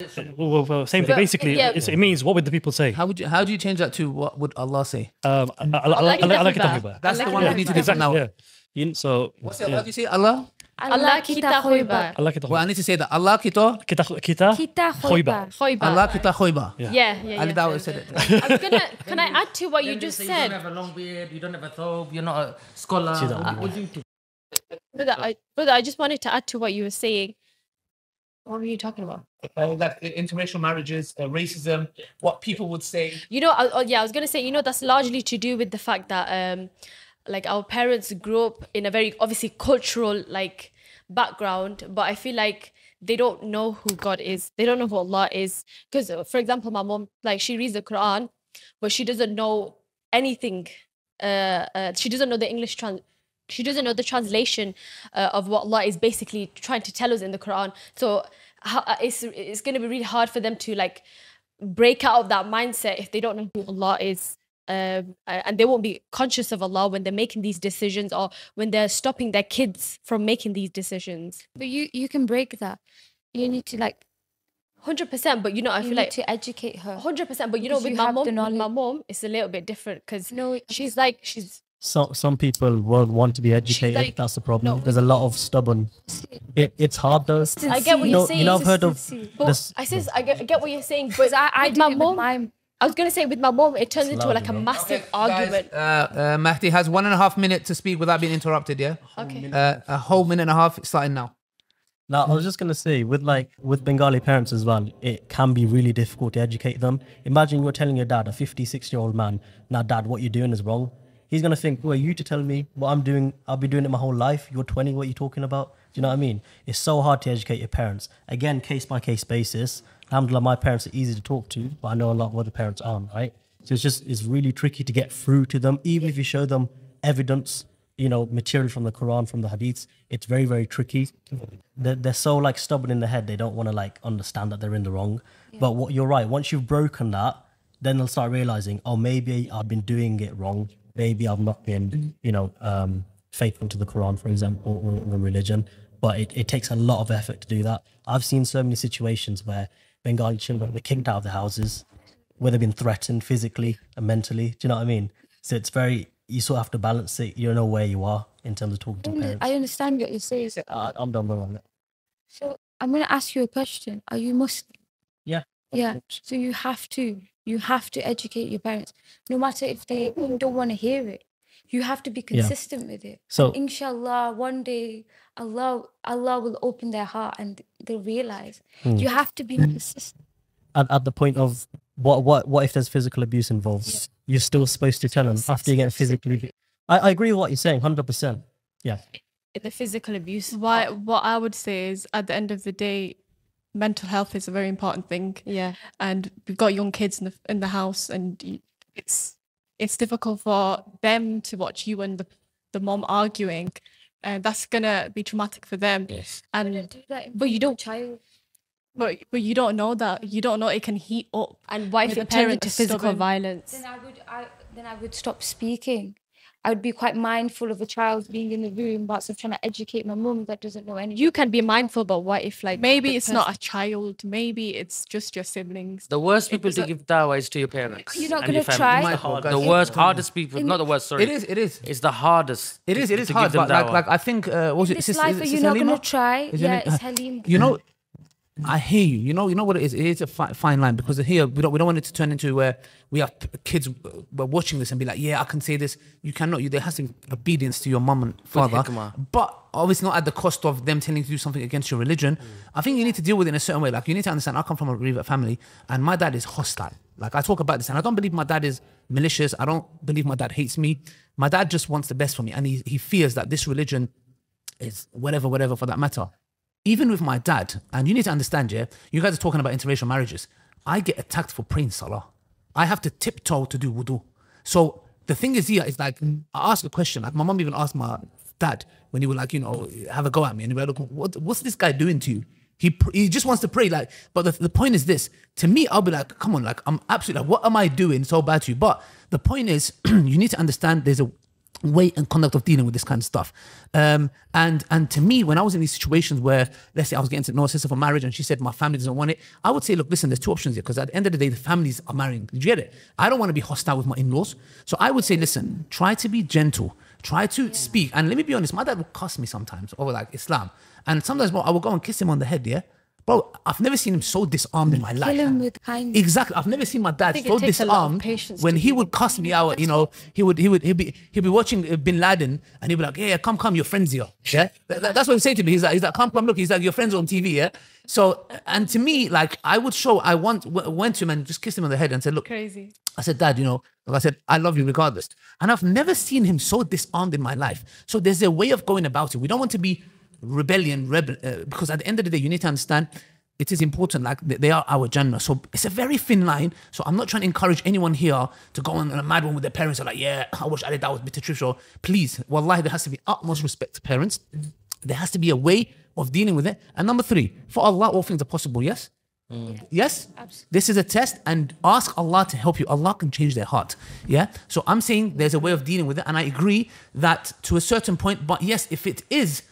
Well, well, well, same thing. Basically, yeah. it's, it means what would the people say? How would you how do you change that to what would Allah say? Um, I, I, I, I, like it like it hoiba. hoiba. That's the it one we need to do Exactly. now. Yeah. You, so What's it? yeah. How do you say Allah? Allah kita khoiba. I like it Well, I need to say that Allah kita Kita kita Kita khoiba. Khoiba. Allah kita khoiba. Yeah. Yeah, yeah, Ali yeah. Dawah said it. I was gonna. Can I add to what you just said? You don't have a long beard. You don't have a thobe. You're not a scholar. What- do you think? Brother, I, brother, I just wanted to add to what you were saying. What were you talking about? Uh, like uh, interracial marriages, uh, racism, what people would say. You know, I, oh, yeah, I was gonna say, you know, that's largely to do with the fact that, um, like our parents grew up in a very obviously cultural like background, but I feel like they don't know who God is. They don't know who Allah is. Because, for example, my mom, like, she reads the Quran, but she doesn't know anything. Uh, uh she doesn't know the English trans. She doesn't know the translation uh, of what Allah is basically trying to tell us in the Quran. So how, uh, it's it's going to be really hard for them to like break out of that mindset if they don't know who Allah is. Um, and they won't be conscious of Allah when they're making these decisions or when they're stopping their kids from making these decisions. But you you can break that. You need to like Hundred percent, but you know, I you feel need like to educate her. hundred percent. But you know, with you my mom, with my mom, it's a little bit different because No, she's like she's Some some people won't want to be educated. like- That's the problem. no. There's a lot of stubborn. It, it's hard though. I get what You you're know, saying. you know, I've heard of this. I says I get, I get what you're saying, but Because I, I with my it with mom, my I was gonna say with my mom, it turns into loud, like a you know. massive argument. Uh, uh, Mahdi has one and a half minute to speak without being interrupted. Yeah, Okay. uh, a whole minute and a half starting now. Now, I was just gonna say, with like with Bengali parents as well, it can be really difficult to educate them. Imagine you're telling your dad, a 56 year old man, now dad, what you're doing is wrong. He's gonna think, well, you to tell me what I'm doing, I'll be doing it my whole life. You're 20, what are you talking about? Do you know what I mean? It's so hard to educate your parents. Again, case by case basis. Alhamdulillah, my parents are easy to talk to, but I know a lot of other parents aren't, right? So it's just it's really tricky to get through to them, even if you show them evidence, you know, material from the Quran, from the Hadiths. It's very, very tricky. They're, they're so like stubborn in the head, they don't want to like understand that they're in the wrong. But what you're right, once you've broken that, then they'll start realizing, oh, maybe I've been doing it wrong. Maybe I've not been, you know, um, faithful to the Quran, for example, or, or religion. But it, it takes a lot of effort to do that. I've seen so many situations where Bengali children were kicked out of the houses, where they've been threatened physically and mentally. Do you know what I mean? So it's very, you sort of have to balance it. You don't know where you are in terms of talking to parents. I understand what you're saying. Uh, I'm done with that. So I'm gonna ask you a question. Are you Muslim? Yeah. Yeah. So you have to. You have to educate your parents, no matter if they don't want to hear it. You have to be consistent with it. So- inshallah, one day Allah Allah will open their heart and they'll realize. Hmm. You have to be consistent. At, at the point of what, what, what if there's physical abuse involved? You're still supposed to tell them after you get physically. I, I agree with what you're saying, 100%. Yeah. The physical abuse. Why? What I would say is, at the end of the day, mental health is a very important thing. Yeah. and we've got young kids in the in the house, and you, it's it's difficult for them to watch you and the the mom arguing, and that's gonna be traumatic for them. Yes. And Do that but you don't child. but but you don't know that you don't know it can heat up. And what if If it turned parent into physical stubborn. violence? Then I would I then I would stop speaking. I would be quite mindful of a child being in the room whilst I'm trying to educate my mum that doesn't know anything. You can be mindful, but what if like Maybe the it's not a child. Maybe it's just your siblings. The worst people is to a- give dawah is to your parents. You're not gonna family. try? It's the, Michael, the worst, come hardest people. In- not the worst. Sorry. It is. It is. It's the hardest. It is. It is to hard. give them But like, like I think, uh, what was it? this Sister, life is are it you Sister not Halima? gonna try? Is Yeah, name- it's uh, Halima. You know, I hear you. You know, you know what it is. It is a fi- fine line because here we don't we don't want it to turn into where we have p- kids we're watching this and be like, yeah, I can say this. You cannot. You there has to be obedience to your mum and father, but obviously not at the cost of them telling you to do something against your religion. I think you need to deal with it in a certain way. Like you need to understand. I come from a Riva family, and my dad is hostile. Like I talk about this, and I don't believe my dad is malicious. I don't believe my dad hates me. My dad just wants the best for me, and he he fears that this religion is whatever, whatever for that matter. Even with my dad, and you need to understand, yeah, you guys are talking about interracial marriages. I get attacked for praying salah. I have to tiptoe to do wudu. So the thing is here is like I ask a question. Like my mom even asked my dad when he would like, you know, have a go at me and he would like, what, what's this guy doing to you? He, he just wants to pray. Like, but the, the point is this to me, I'll be like, come on, like, I'm absolutely like, what am I doing so bad to you? But the point is, you need to understand there's a way and conduct of dealing with this kind of stuff. Um, and and to me, when I was in these situations where, let's say, I was getting to know a sister for marriage, and she said my family doesn't want it, I would say, look, listen, there's two options here because at the end of the day, the families are marrying. Did you get it? I don't want to be hostile with my in-laws, so I would say, listen, try to be gentle, try to speak, and let me be honest, my dad would cuss me sometimes over like Islam, and sometimes, bro, I would go and kiss him on the head, yeah. Bro, I've never seen him so disarmed in my life. Kill him with kindness. Exactly. I've never seen my dad so takes a lot of disarmed when he would cuss me out. You know, he would he would he'd be he'd be watching uh, Bin Laden and he'd be like, "Yeah, come come, your friends here." Yeah, That- that- that's what he said to me. He's like, he's like, "Come come, look." He's like, "Your friends are on TV." Yeah. So and to me, like, I would show. I want went to him and just kissed him on the head and said, "Look." Crazy. I said, Dad, you know, like I said, I love you regardless. And I've never seen him so disarmed in my life. So there's a way of going about it. We don't want to be rebellion, rebel, uh, because at the end of the day, you need to understand it is important. Like they are our Jannah. So it's a very thin line. So I'm not trying to encourage anyone here to go on a mad one with their parents. Are like, yeah, I wish I did that bitter truth. So please, wallahi, there has to be utmost respect to parents. There has to be a way of dealing with it. And number three, for Allah, all things are possible. Yes. Yes, this is a test, and ask Allah to help you. Allah can change their heart. Yeah. So I'm saying there's a way of dealing with it, and I agree that to a certain point. But yes, if it is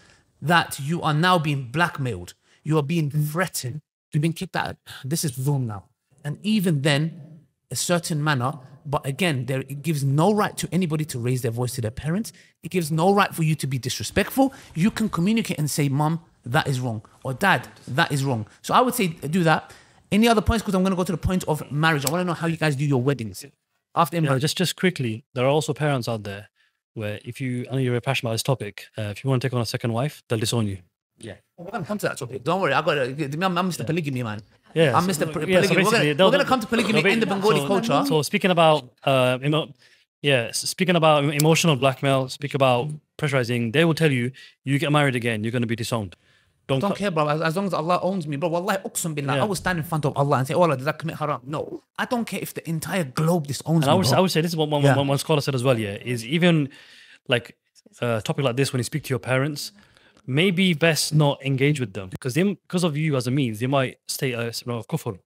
that you are now being blackmailed, you are being mm. threatened, you've been kicked out. This is zulm now, and even then, a certain manner. But again, there it gives no right to anybody to raise their voice to their parents. It gives no right for you to be disrespectful. You can communicate and say, "Mom, that is wrong," or "Dad, that is wrong." So I would say do that. Any other points? Because I'm going to go to the point of marriage. I want to know how you guys do your weddings after Yeah, just just quickly, there are also parents out there where if you, I know you're very passionate about this topic, uh, if you want to take on a second wife, they'll disown you. Yeah. We're going to come to that topic. Don't worry. I got. I'm, I'm Mr. Polygamy, man. Yeah, I'm so- Mr. Poly- yeah, so Polygamy. we're going to come to polygamy they'll in the Bengali so- culture. So speaking about, uh, emo- yeah, speaking about emotional blackmail, speak about pressurizing. They will tell you, you get married again, you're going to be disowned. Don't, don't care, bro. As, as long as Allah owns me, bro. Wallahi, uqsam billah. Yeah. I will stand in front of Allah and say, Oh Allah, did I commit haram? No. I don't care if the entire globe disowns And I me. would, say, bro. I would say this is what one, Yeah. one, one scholar said as well. Yeah, is even like a topic like this when you speak to your parents, maybe best not engage with them because they because of you as a means, they might state a of kufr.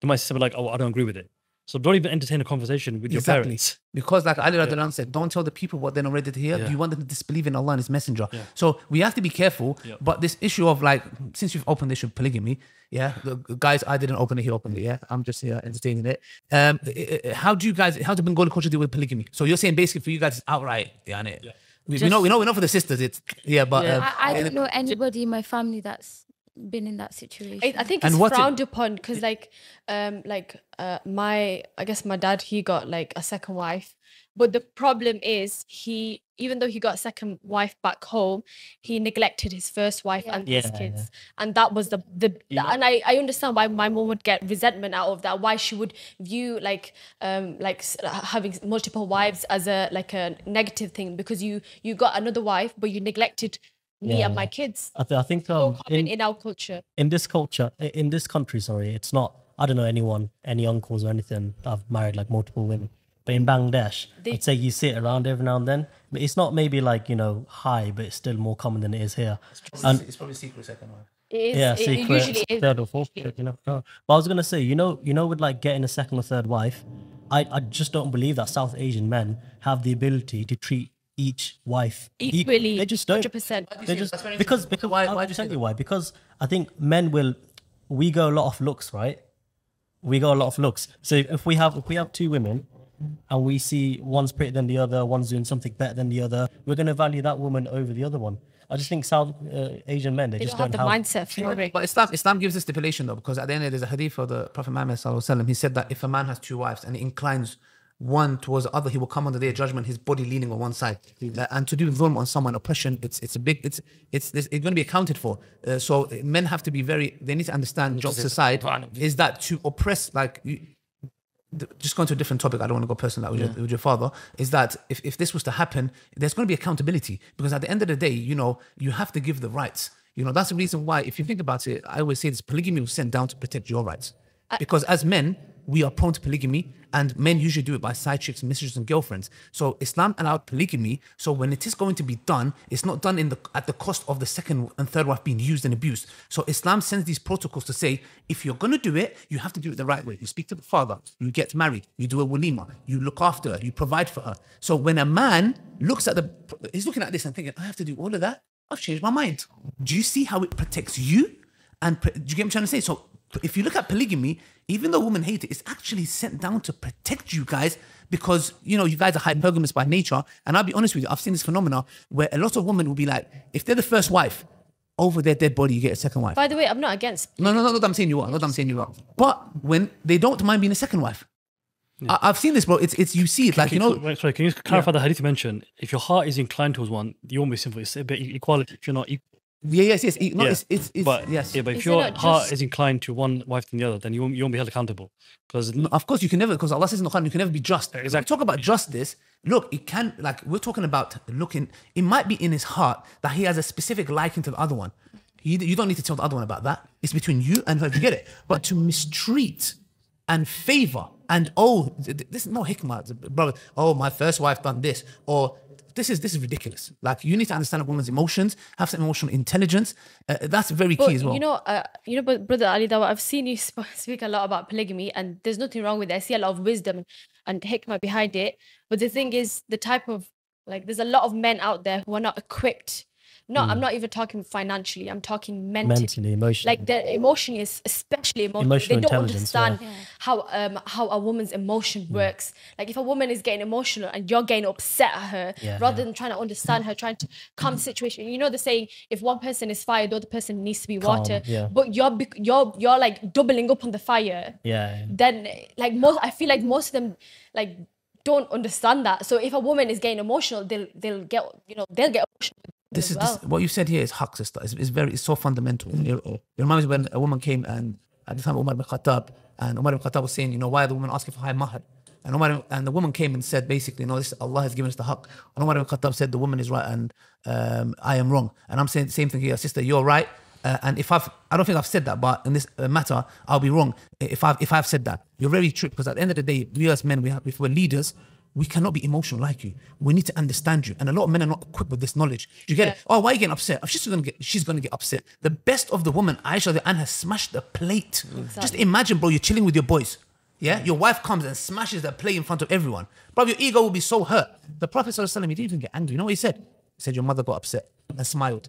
They might say something like, "Oh, I don't agree with it." So don't even entertain a conversation with your parents. Because like Ali Radiallahu anhu said, don't tell the people what they're not ready to hear. Yeah. You want them to disbelieve in Allah and His Messenger. So we have to be careful. But this issue of like, since you've opened the issue of polygamy, yeah, the the guys, I didn't open it, he opened it, yeah. I'm just here entertaining it. Um, i- i- how do you guys, how do Bengali culture deal with polygamy? So you're saying basically for you guys, it's outright, yeah, innit? We, we know, we know, we know for the sisters, it's yeah, but Yeah. um, I, I don't know anybody in my family that's been in that situation. I, I think And it's what's it- frowned upon because like um like uh my I guess my dad he got like a second wife but the problem is he even though he got a second wife back home he neglected his first wife Yeah. and his Yeah, kids and that was the the and I I understand why my mom would get resentment out of that why she would view like um like having multiple wives as a like a negative thing because you you got another wife but you neglected me Yeah. and my kids. I, th- I think um, in, in our culture. in this culture, in this country, sorry, it's not. I don't know anyone, any uncles or anything that have married like multiple women. But in Bangladesh, They- I'd say you see it around every now and then. But it's not maybe like you know high, but it's still more common than it is here. And it's probably secret second wife. It is, yeah, it secret usually is. third or fourth, you know. But I was gonna say, you know, you know, with like getting a second or third wife, I, I just don't believe that South Asian men have the ability to treat each wife equal. Equally, They just don't. 100%. They just That's because because Why- I'll why do you tell you why. Because I think men will. We go a lot of looks, right? We go a lot of looks. So if we have if we have two women, and we see one's prettier than the other, one's doing something better than the other, we're gonna value that woman over the other one. I just think South uh, Asian men they, They just don't have don't the have. mindset for it. But Islam, Islam gives a stipulation though, because at the end there's a hadith of the Prophet Muhammad sallallahu alaihi wasallam. He said that if a man has two wives and he inclines one towards the other, he will come under their judgment, his body leaning on one side. Uh, and to do dhulm on someone, oppression, it's it's a big, it's it's it's, going to be accounted for. Uh, so men have to be very, they need to understand. Jokes aside, is that to oppress like. You, th- just going to a different topic, I don't want to go personal like with, your, with your father, is that if, if this was to happen, there's going to be accountability because at the end of the day, you know, you have to give the rights. You know, that's the reason why, if you think about it, I always say this polygamy was sent down to protect your rights. Because as men, we are prone to polygamy, and men usually do it by side chicks, mistresses, and girlfriends. So Islam allowed polygamy. So when it is going to be done, it's not done in the at the cost of the second and third wife being used and abused. So Islam sends these protocols to say, if you're gonna do it, you have to do it the right way. You speak to the father, you get married, you do a walima, you look after her, you provide for her. So when a man looks at the, he's looking at this and thinking, I have to do all of that. I've changed my mind. Do you see how it protects you? And do you get what I'm trying to say? So if you look at polygamy, even though women hate it, it's actually sent down to protect you guys because you know you guys are hypergamous by nature. And I'll be honest with you, I've seen this phenomena where a lot of women will be like, if they're the first wife, over their dead body you get a second wife. By the way, I'm not against. No, no, no, not that I'm saying you are. Not that I'm saying you are. But when they don't mind being a second wife, I, I've seen this, bro. It's it's you see it like you know. Wait, sorry, can you clarify the hadith you mentioned? If your heart is inclined towards one, you won't be sinful. It's a bit equality. If you're not equal, Yeah, yes, yes. No, yeah. it's it's, it's but yes. yeah, but if Is your heart just- is inclined to one wife than the other, then you won't, you won't be held accountable. Because Of course, you can never, because Allah says in the Quran, you can never be just. Exactly. Exactly. Talk about justice. Look, it can, like, we're talking about looking, it might be in his heart that he has a specific liking to the other one. You, you don't need to tell the other one about that. It's between you and her. You get it? But to mistreat and favor and, oh, th- th- this is no hikmah, brother. Oh, my first wife done this. Or, this is this is ridiculous. Like you need to understand a woman's emotions, have some emotional intelligence. Uh, that's very But key as well. you know, uh, you know, but brother Ali Dawah, I've seen you speak a lot about polygamy, and there's nothing wrong with it. I see a lot of wisdom and hikmah behind it. But the thing is, the type of like, there's a lot of men out there who are not equipped. No, I'm not even talking financially. I'm talking mentally. Mentally, emotionally. Like they're emotionally, especially emotionally, Emotional they don't intelligence, yeah. understand how um how a woman's emotion works. Like if a woman is getting emotional and you're getting upset at her, Yeah, rather yeah. than trying to understand her, trying to calm the situation. You know the saying, if one person is fire, the other person needs to be Calm, water. yeah. But you're bec- you're you're like doubling up on the fire. yeah. Then like most, I feel like most of them like don't understand that. So if a woman is getting emotional, they'll they'll get you know they'll get emotional. This is well. this, what you said here is haq, sister. It's, it's very, it's so fundamental. It, it reminds me when a woman came and at the time Umar ibn Khattab, and Umar ibn Khattab was saying, you know, why are the women asking for high mahar? And Umar and the woman came and said, basically, no, this Allah has given us the haq. And Umar ibn Khattab said, the woman is right and um, I am wrong. And I'm saying the same thing here, sister. You're right. Uh, and if I've, I don't think I've said that, but in this uh, matter, I'll be wrong if I've if I've said that. You're very true because at the end of the day, we as men, we have, if we're leaders, we cannot be emotional like you. We need to understand you, and a lot of men are not equipped with this knowledge. You get it? Oh, why are you getting upset? Oh, she's gonna get, she's gonna get upset. The best of the woman, Aisha the Anha, smashed the plate. Just imagine, bro, you're chilling with your boys. Yeah, your wife comes and smashes the plate in front of everyone. Bro, your ego will be so hurt. The Prophet he didn't even get angry. You know what he said? He said, Your mother got upset and smiled.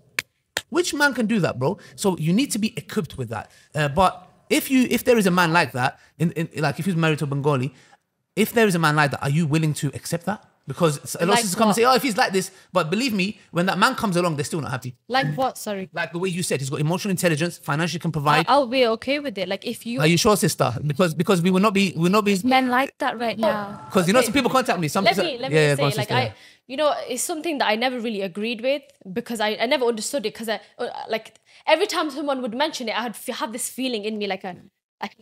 Which man can do that, bro? So you need to be equipped with that. Uh, but if you if there is a man like that, in, in like if he's married to a Bengali, if there is a man like that, are you willing to accept that? Because a lot of sisters come and say, "Oh, if he's like this," but believe me, when that man comes along, they're still not happy. Like what? Sorry. Like the way you said, he's got emotional intelligence, financially can provide. I- I'll be okay with it. Like if you Are you sure, sister? Because because we will not be we will not be Men like that right now. because you know some people contact me. Some let people- me let yeah, yeah, me go say like sister, yeah. I you know it's something that I never really agreed with because I, I never understood it because I uh, like every time someone would mention it I had f- have this feeling in me like a like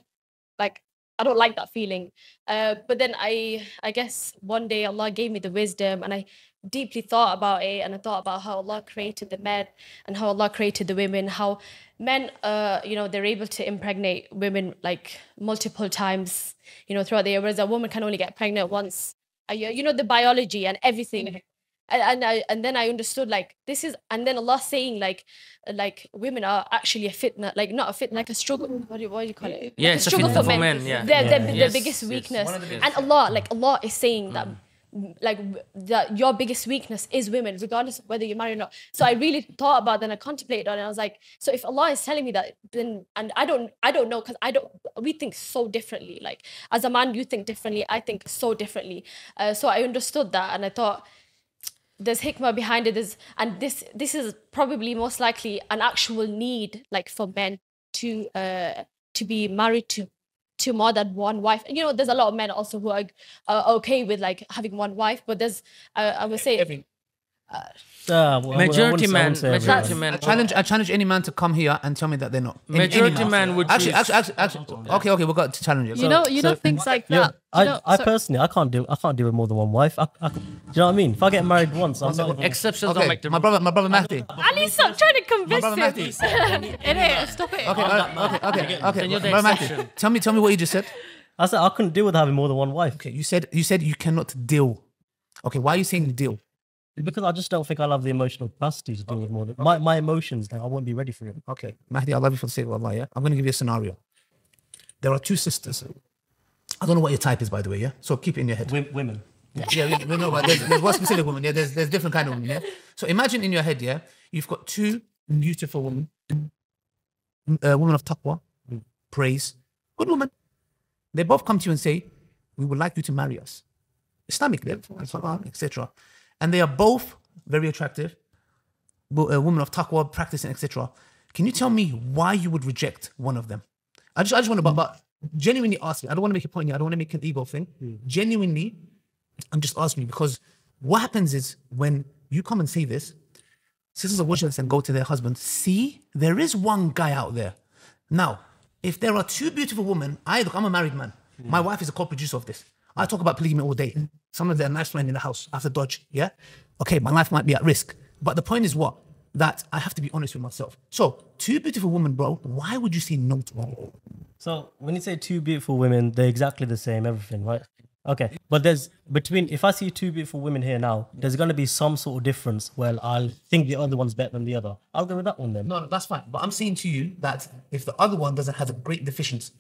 like I don't like that feeling uh but then I I guess one day Allah gave me the wisdom and I deeply thought about it and I thought about how Allah created the men and how Allah created the women, how men, uh, you know, they're able to impregnate women like multiple times, you know, throughout the year, whereas a woman can only get pregnant once a year. You know, the biology and everything. And, and I and then I understood like this is and then Allah saying like like women are actually a fitna like not a fitna like a struggle what do you, what do you call it? Yeah, Like it's a fitna for men, yeah. they're, they're, Yeah. the Yes, biggest weakness. One of the biggest. and Allah like Allah is saying that like that your biggest weakness is women regardless of whether you're married or not. So I really thought about that and I contemplated on it. I was like so if Allah is telling me that then and I don't I don't know because I don't we think so differently. Like as a man you think differently I think so differently. Uh, so I understood that and I thought there's hikmah behind it is and this this is probably most likely an actual need like for men to uh to be married to to more than one wife. You know there's a lot of men also who are uh, okay with like having one wife but there's uh, i would say Uh, well, Majority wouldn't say- I man, majority man. I challenge, I challenge any man to come here and tell me that they're not. Any- any Majority man would Actually, actually, actually, actually, okay, okay, we've got to challenge it. You know, you know things like Yeah, that. I, you know, I so- personally, I can't do, I can't do with more than one wife. I, I, do you know what I mean? If I get married once, I'm not. even- Exceptions don't make the my brother, my brother Mahdi. ali stop trying to convince brother him Mahdi. it is. Stop it. Okay, uh, okay, okay, okay. Then you're Brother Mahdi, tell me, tell me what you just said. I said I couldn't deal with having more than one wife Okay, you said you said you cannot deal. Okay, why are you saying deal? Because I just don't think I'll have the emotional capacity to deal with more than my, my emotions. Like, I won't be ready for it. Okay, Mahdi, I love you for the sake of Allah. Yeah, I'm going to give you a scenario. There are two sisters. I don't know what your type is, by the way. Yeah, so keep it in your head. Women. yeah, we, we know, but there's, there's one specific woman. Yeah, there's there's different kind of women. Yeah. So imagine in your head, yeah, you've got two beautiful women, a uh, woman of taqwa, mm. praise, good woman. They both come to you and say, "We would like you to marry us." Islamic, etc. And they are both very attractive, a uh, woman of taqwa, practicing, etc. Can you tell me why you would reject one of them? I just, I just want to, but, but genuinely asking. I don't want to make a point here. I don't want to make an ego thing. Hmm. Genuinely, I'm just asking you because what happens is when you come and say this, sisters of watching this and go to their husband, see, there is one guy out there. Now, if there are two beautiful women, I look, I'm a married man. Hmm. My wife is a co-producer of this. I talk about polygamy all day. Some of their nice men in the house I have to Dodge, yeah? Okay, my life might be at risk. But the point is what? That I have to be honest with myself. So, two beautiful women, bro, why would you say no to one? So when you say two beautiful women, they're exactly the same, everything, right? Okay, but there's between if I see two beautiful women here now, there's gonna be some sort of difference where I'll think the other one's better than the other. I'll go with that one then. No, no, that's fine. But I'm saying to you that if the other one doesn't have a great deficiency,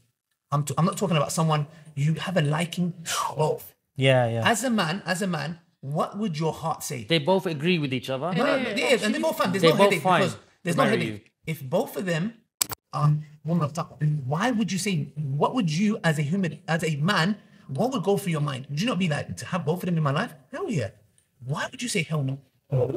I'm, t- I'm not talking about someone you have a liking of. Yeah, yeah. As a man, as a man, what would your heart say? They both agree with each other. No, no, no, yeah, and they're both fine. There's They're no both headache fine. because there's no Marry headache. you. If both of them are women of taqwa, why would you say? What would you, as a human, as a man, what would go through your mind? Would you not be like to have both of them in my life? Hell yeah. Why would you say hell no?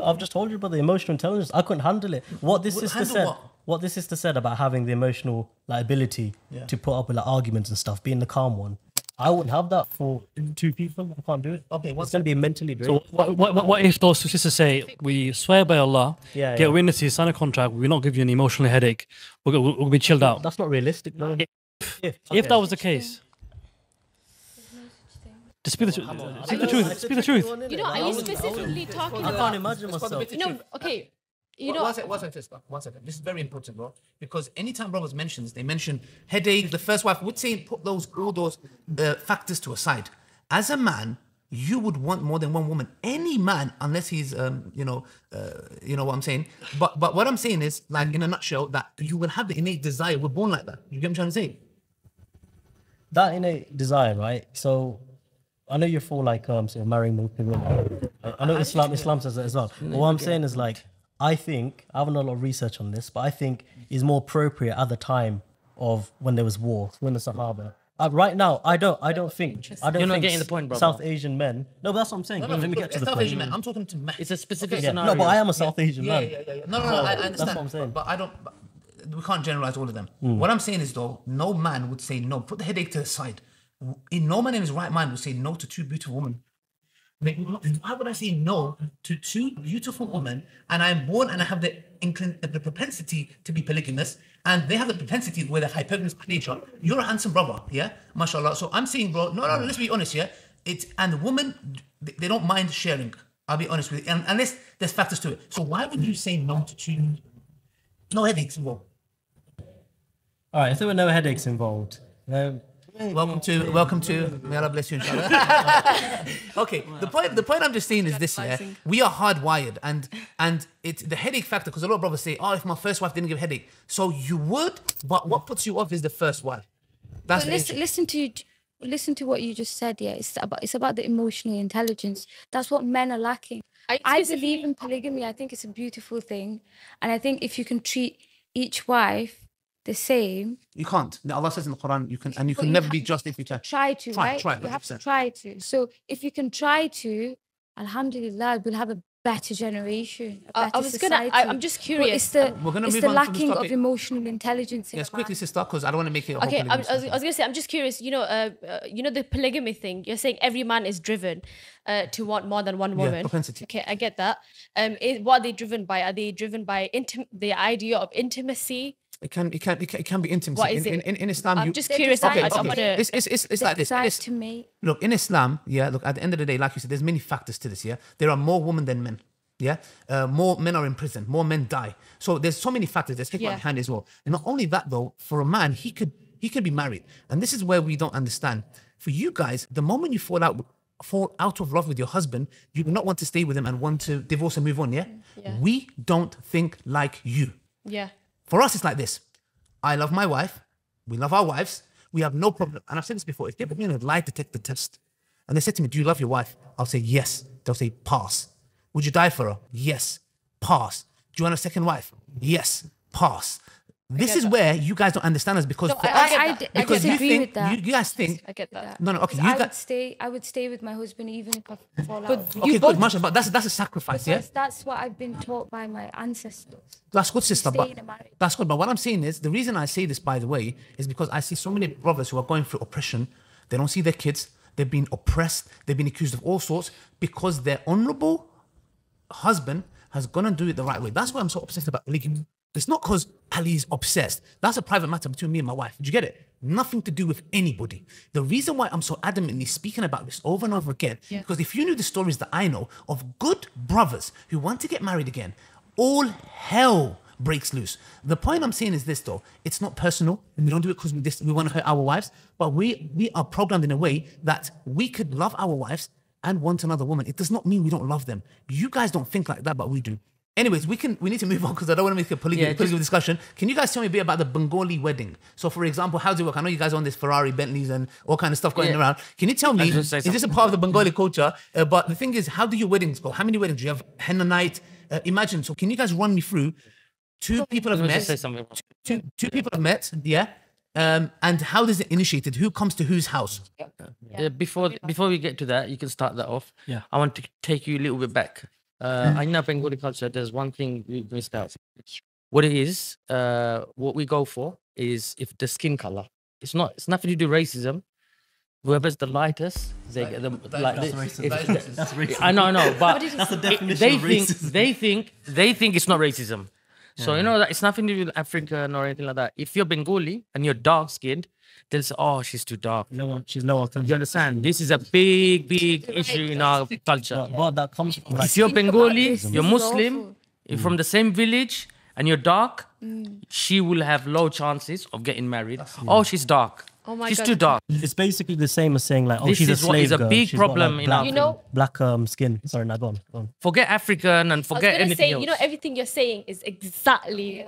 I've just told you about the emotional intelligence. I couldn't handle it. What this What- sister said, what? What? this sister said about having the emotional like, ability to put up with like, arguments and stuff, being the calm one. I wouldn't have that for two people. I can't do it. Okay, what's gonna be mentally draining. So what, what, what- what if those two sisters say, we swear by Allah, Yeah, get yeah. witnesses, sign a contract, we'll not give you an emotional headache, we'll, we'll, we'll be chilled out. That's not realistic. No. If, If that was the case, just speak the truth. Speak the truth. Speak the truth. you know are you specifically talking about? I about can't imagine myself. you know okay you know one second, one second, sister. One second. This is very important, bro. Because anytime brothers mentions, they mention headache, the first wife would say put those all those uh, factors to a side. As a man, you would want more than one woman. Any man, unless he's, um, you know, uh, you know what I'm saying. But but what I'm saying is, like in a nutshell, that you will have the innate desire. We're born like that. You get what I'm trying to say? that innate desire, right? So I know you're for like um so marrying multiple women. I- I know Islam Islam says that as well. But what I'm saying is like I think I haven't done a lot of research on this, but I think is more appropriate at the time of when there was war, when the Sahaba. Uh, right now, I don't. I don't think. I don't You're not getting the point, brother. South Asian men. No, but that's what I'm saying. Let me get to the South point. Asian man. I'm talking to men. It's a specific Yeah. scenario. No, but I am a South Asian Yeah, man. yeah, yeah, yeah. No, no, no. I, I understand. what I'm saying. But I don't. But we can't generalize all of them. Hmm. What I'm saying is though, no man would say no. Put the headache to the side. In no man in his right mind would say no to two beautiful women. Like, why would I say no to two beautiful women? And I'm born and I have the inclin- uh, the propensity to be polygamous, and they have the propensity where they're hypergamous nature. You're a handsome brother, yeah, mashallah. So I'm saying, bro, no, no, no. Let's be honest, yeah. It's and the women, they don't mind sharing. I'll be honest with you. And unless there's factors to it. So why would you say no to two? No headaches involved. All right, if there were no headaches involved, Welcome to welcome to may Allah bless you inshallah. okay, the point the point I'm just saying is this yeah. We are hardwired and and it's the headache factor because a lot of brothers say, Oh, if my first wife didn't give headache. So you would, but what puts you off is the first wife. That's But listen, listen to listen to what you just said. Yeah, it's about it's about the emotional intelligence. That's what men are lacking. I- I believe in polygamy. I think it's a beautiful thing, and I think if you can treat each wife the same, You can't. Allah says in the Quran, you can and you But can you never ha- be just if you can. try to Try, right. try, you have to try to. So if you can try to, Alhamdulillah, we'll have a better generation. A I- better I was gonna- I- society. I'm just But curious. It's the We're gonna it's move the on from this lacking of emotional intelligence. in Yes, a man. quickly, sister, because I don't want to make it a Okay, I, I, was, I was gonna say, I'm just curious. You know, uh, uh, you know the polygamy thing. You're saying every man is driven uh, to want more than one Yeah, woman. propensity. Okay, I get that. Um, is, what are they driven by? Are they driven by intim- the idea of intimacy? It can, it can, it can, it can be intimacy. What is in, in, it? in, in Islam, I'm you, just curious. I, okay, I, designed I okay. to It's, it's, it's, it's like this. It's- to me. look in Islam, yeah. Look, at the end of the day, like you said, there's many factors to this. Yeah, there are more women than men. Yeah, uh, more men are in prison, more men die. So there's so many factors. There's hikmah Yeah. behind it as well. And not only that, though, for a man, he could he could be married, and this is where we don't understand. For you guys, the moment you fall out fall out of love with your husband, you do not want to stay with him and want to divorce and move on. Yeah, Yeah. we don't think like you. yeah. For us, it's like this. I love my wife. We love our wives. We have no problem. And I've said this before. If they put me in a lie detector test and they said to me, Do you love your wife? I'll say yes. They'll say pass. Would you die for her? Yes. Pass. Do you want a second wife? Yes. Pass. This is where you guys don't understand us because No, for I- I us, get I, that. d- I because you think with that. you, you guys think I get that. no no okay, you I would stay. I would stay with my husband even if I fall out. But okay you good both Masha, but that's that's a sacrifice yeah that's what I've been taught by my ancestors. That's good, sister. But in a marriage. that's good. But what I'm saying is, the reason I say this, by the way, is because I see so many brothers who are going through oppression. They don't see their kids. They've been oppressed. They've been accused of all sorts because their honorable husband has gone and do it the right way. That's why I'm so obsessed about polygamy. It's not because Ali's obsessed. That's a private matter between me and my wife. Did you get it? Nothing to do with anybody. The reason why I'm so adamantly speaking about this over and over again, because if you knew the stories that I know of good brothers who want to get married again, all hell breaks loose. The point I'm saying is this though, it's not personal, and we don't do it because we, we want to hurt our wives, but we we are programmed in a way that we could love our wives and want another woman. It does not mean we don't love them. You guys don't think like that, but we do. Anyways, we can we need to move on because I don't want to make a political, Yeah, just- discussion. Can you guys tell me a bit about the Bengali wedding? So, for example, how does it work? I know you guys own this Ferrari, Bentleys, and all kind of stuff going Yeah. around. Can you tell me? was gonna Is this a part of the Bengali culture? Uh, but the thing is, how do your weddings go? How many weddings do you have? Henna night. Uh, imagine. So, can you guys run me through? Two people have met. just say something. Two two people have met. Yeah. Um, and how does it initiated? Who comes to whose house? Yeah, before before we get to that, you can start that off. Yeah. I want to take you a little bit back. Uh, I know Bengali culture. There's one thing we missed out. What it is, uh, what we go for is if the skin color. It's not. It's nothing to do with racism. Whoever's the lightest, they get the like. That's the- racist. if- That's racist. I know, I know, but That's the definition they of think racism. they think they think it's not racism. So you know that it's nothing to do with African or anything like that. If you're Bengali and you're dark skinned, they'll say, "Oh, she's too dark." No one, she's no one. You understand? This is a big, big issue in our culture. But, but that comes from like, If you're Bengali, you're Muslim, you're from the same village, and you're dark, she will have low chances of getting married. Oh, she's dark. Oh my she's God. too dark. it's basically the same as saying like, oh, This she's a is what slave is a girl. big she's got, problem like, in black, You know- black um skin. Sorry, now go on. Go on. Forget African and I was forget anything say, else. you know, everything you're saying is exactly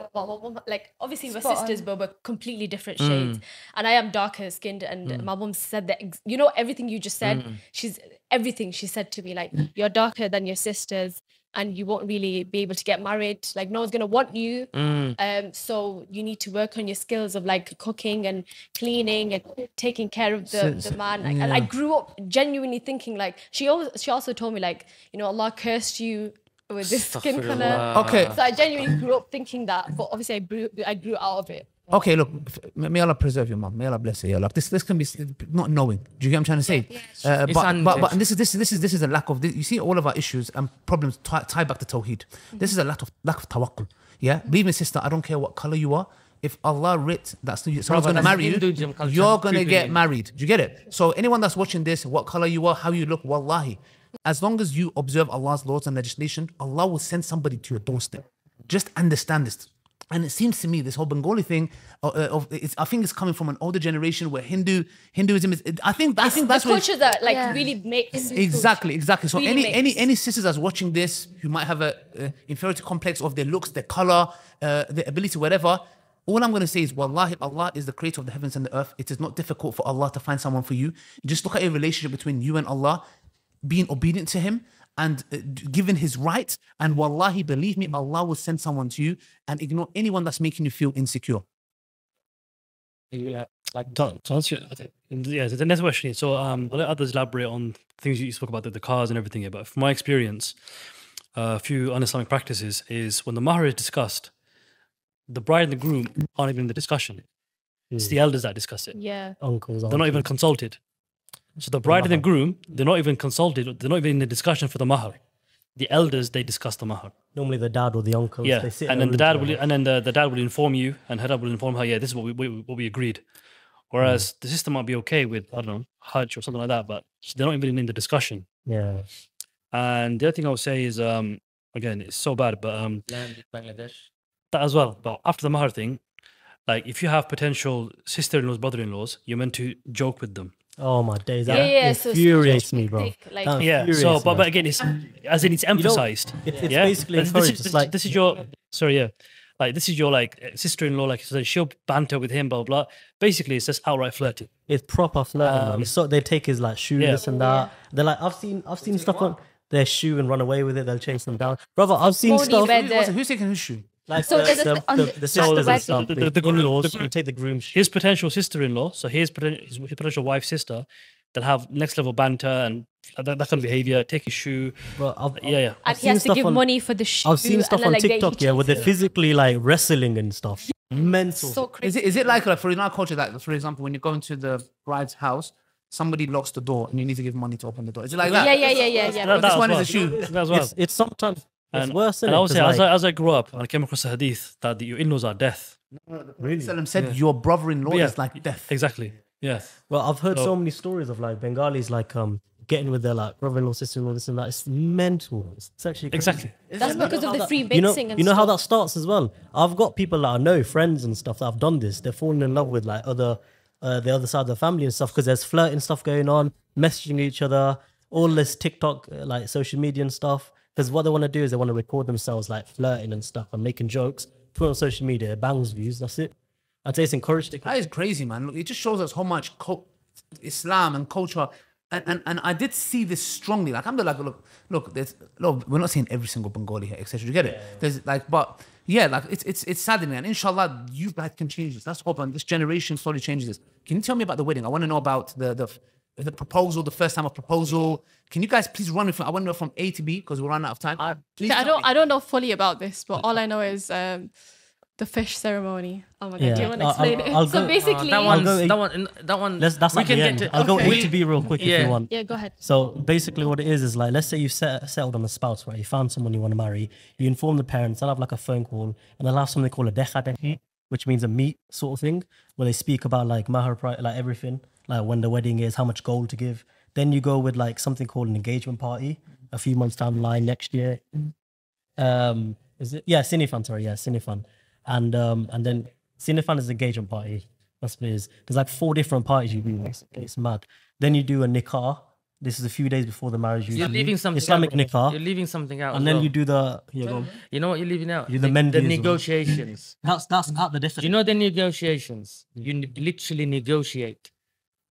like obviously we're sisters, on. but we're completely Mm. different shades. And I am darker skinned, and my mom said that ex- you know everything you just said. Mm. She's everything she said to me like you're darker than your sisters, and you won't really be able to get married. Like no one's gonna want you. Mm. Um, so you need to work on your skills of like cooking and cleaning and taking care of the, So- the man. Like, And I grew up genuinely thinking like she always she also told me like you know Allah cursed you with this skin color. Okay. So I genuinely grew up thinking that, but obviously I grew I grew out of it. Okay, look, may Allah preserve your mom. May Allah bless her. Yeah, look, this this can be not knowing. Do you get what I'm trying to say? Uh, It's but, but but this is this is this is this is a lack of. You see, all of our issues and problems tie, tie back to tawheed. This is a lack of lack of tawakkul. Yeah, believe me, sister. I don't care what color you are. If Allah writ that someone's going to marry you, you're going to get married. Do you get it? So anyone that's watching this, what color you are, how you look, wallahi, as long as you observe Allah's laws and legislation, Allah will send somebody to your doorstep. Just understand this. And it seems to me this whole Bengali thing, uh, uh, of it's, I think it's coming from an older generation where Hindu Hinduism is. I think I think the that's what culture that like Yeah. really makes exactly exactly so Really any makes- any any sisters that's watching this who might have a uh, inferiority complex of their looks their color uh, their ability whatever all i'm going to say is wallahi allah is the creator of the heavens and the earth it is not difficult for allah to find someone for you just look at a relationship between you and allah being obedient to him and uh, given his rights and wallahi believe me allah will send someone to you and ignore anyone that's making you feel insecure Yeah, Like To, to answer, your- I think- yeah, the next question. is- So, um, I'll let others elaborate on things you spoke about, the, the cars and everything. here, But from my experience, uh, a few un-Islamic practices is when the mahar is discussed, the bride and the groom aren't even in the discussion. It's the elders that discuss it. Yeah. Uncles. They're not even consulted. So the bride and the groom, they're not even consulted. They're not even in the discussion for the mahar. The elders, they discuss the mahar. Normally the dad or the uncle. Yeah, They sit and then the dad will, and then the, the dad will inform you, and her dad will inform her. Yeah, this is what we, we what we agreed. Whereas the sister might be okay with I don't know Hajj or something like that, but they're not even in the discussion. Yeah. And the other thing I would say is, um, again, it's so bad, but um, land in Bangladesh. that as well. But after the mahar thing, like if you have potential sister-in-laws, brother-in-laws, you're meant to joke with them. Oh my days. That Yeah, yeah, so it's infuriates me, bro. thick, like- That Yeah. So, infuriates but, but again, it's as in it's emphasized. It's, it's yeah, basically This- encouraged. This, is, like this is your sorry, yeah, like this is your like sister-in-law, like so she'll banter with him, blah blah. blah. Basically, it's just outright flirting. it's proper flirting. Um, so they take his like shoe, yeah. this and that. They're like, I've seen, I've seen stuff on their shoe and run away with it. They'll chase them down, brother. I've seen Phony stuff red- Who- who's taking whose shoe like So the, there's the, on the, the- the the sisters and wedding- stuff. the- the- the the, laws. you take the groom shoe. His potential sister-in-law, so his, poten- his his potential wife sister, they'll have next level banter and that, that kind of behavior. Take his shoe. Bro, I've, Yeah, yeah. And I've he has to give on- money for the shoe. I've seen stuff on like, TikTok, yeah, where they're physically like wrestling and stuff. Mental. So crazy. Is it, is it like, like for in our culture that, for example, when you go into the bride's house, somebody locks the door and you need to give money to open the door? Is it like that? Yeah, yeah, yeah, yeah, yeah. That- this one as is a shoe. As well. It's, it's sometimes it's and, worse. and innit? I would 'Cause, say, as, like, I, as I grew up, I came across a hadith that the, your in-laws are death. Really? said your brother-in-law Yeah. is like death. Exactly. Yeah. Well, I've heard so, So- many stories of like Bengalis like um getting with their like brother-in-law, sister-in-law, this and that. It's mental. It's, it's actually crazy. Exactly. That's because of the free You know, and you know how that starts as well. I've got people that I know, friends and stuff that have done this. They're falling in love with like other, uh, the other side of the family and stuff because there's flirting stuff going on, messaging each other, all this TikTok, uh, like social media and stuff. Because what they want to do is they want to record themselves like flirting and stuff and making jokes, put on social media, bangs views. That's it. I'd say it's encouraged. To, That is crazy, man. Look, it just shows us how much co- Islam and culture. And, and, and I did see this strongly. Like I'm the like look look. There's look. We're not saying every single Bengali here, etc. You get it? There's like, but yeah, like it's it's it's saddening. And inshallah, you guys can change this. Let's hope and this generation slowly changes this. Can you tell me about the wedding? I want to know about the the the proposal, the first time of proposal. Can you guys please run me from? I want to know from A to B because we're running out of time. Please Yeah, I don't me. I don't know fully about this, but all I know is um, the fish ceremony. Oh my god, do you want to I'll- explain I'll- it? I'll So go- basically, that I'll go- that one that one. Let's, that's we can the get to. I'll go. A to B real quick if you want. yeah, go ahead. So basically, what it is is like, let's say you've set, settled on a spouse, right? You found someone you want to marry. You inform the parents. They'll have like a phone call, and they'll have something called a dekha dekhi, which means a meet sort of thing, where they speak about like mahar, pri- like everything, like when the wedding is, how much gold to give. Then you go with like something called an engagement party a few months down the line next year. Um, is it? Yeah, Cinefan. Sorry, yeah, Cinefan, and um, and then Cinefan is engagement party. That's what it is. There's like four different parties you do. It's, it's mad. Then you do a nikah. This is a few days before the marriage. You're leaving something. Islamic out, bro. nikah, You're leaving something out. and then well. you do the. Yeah, go on. You know what you're leaving out? You the the, Mendy the negotiations. That's that's at the difference. Do you know the negotiations? You ne- literally negotiate the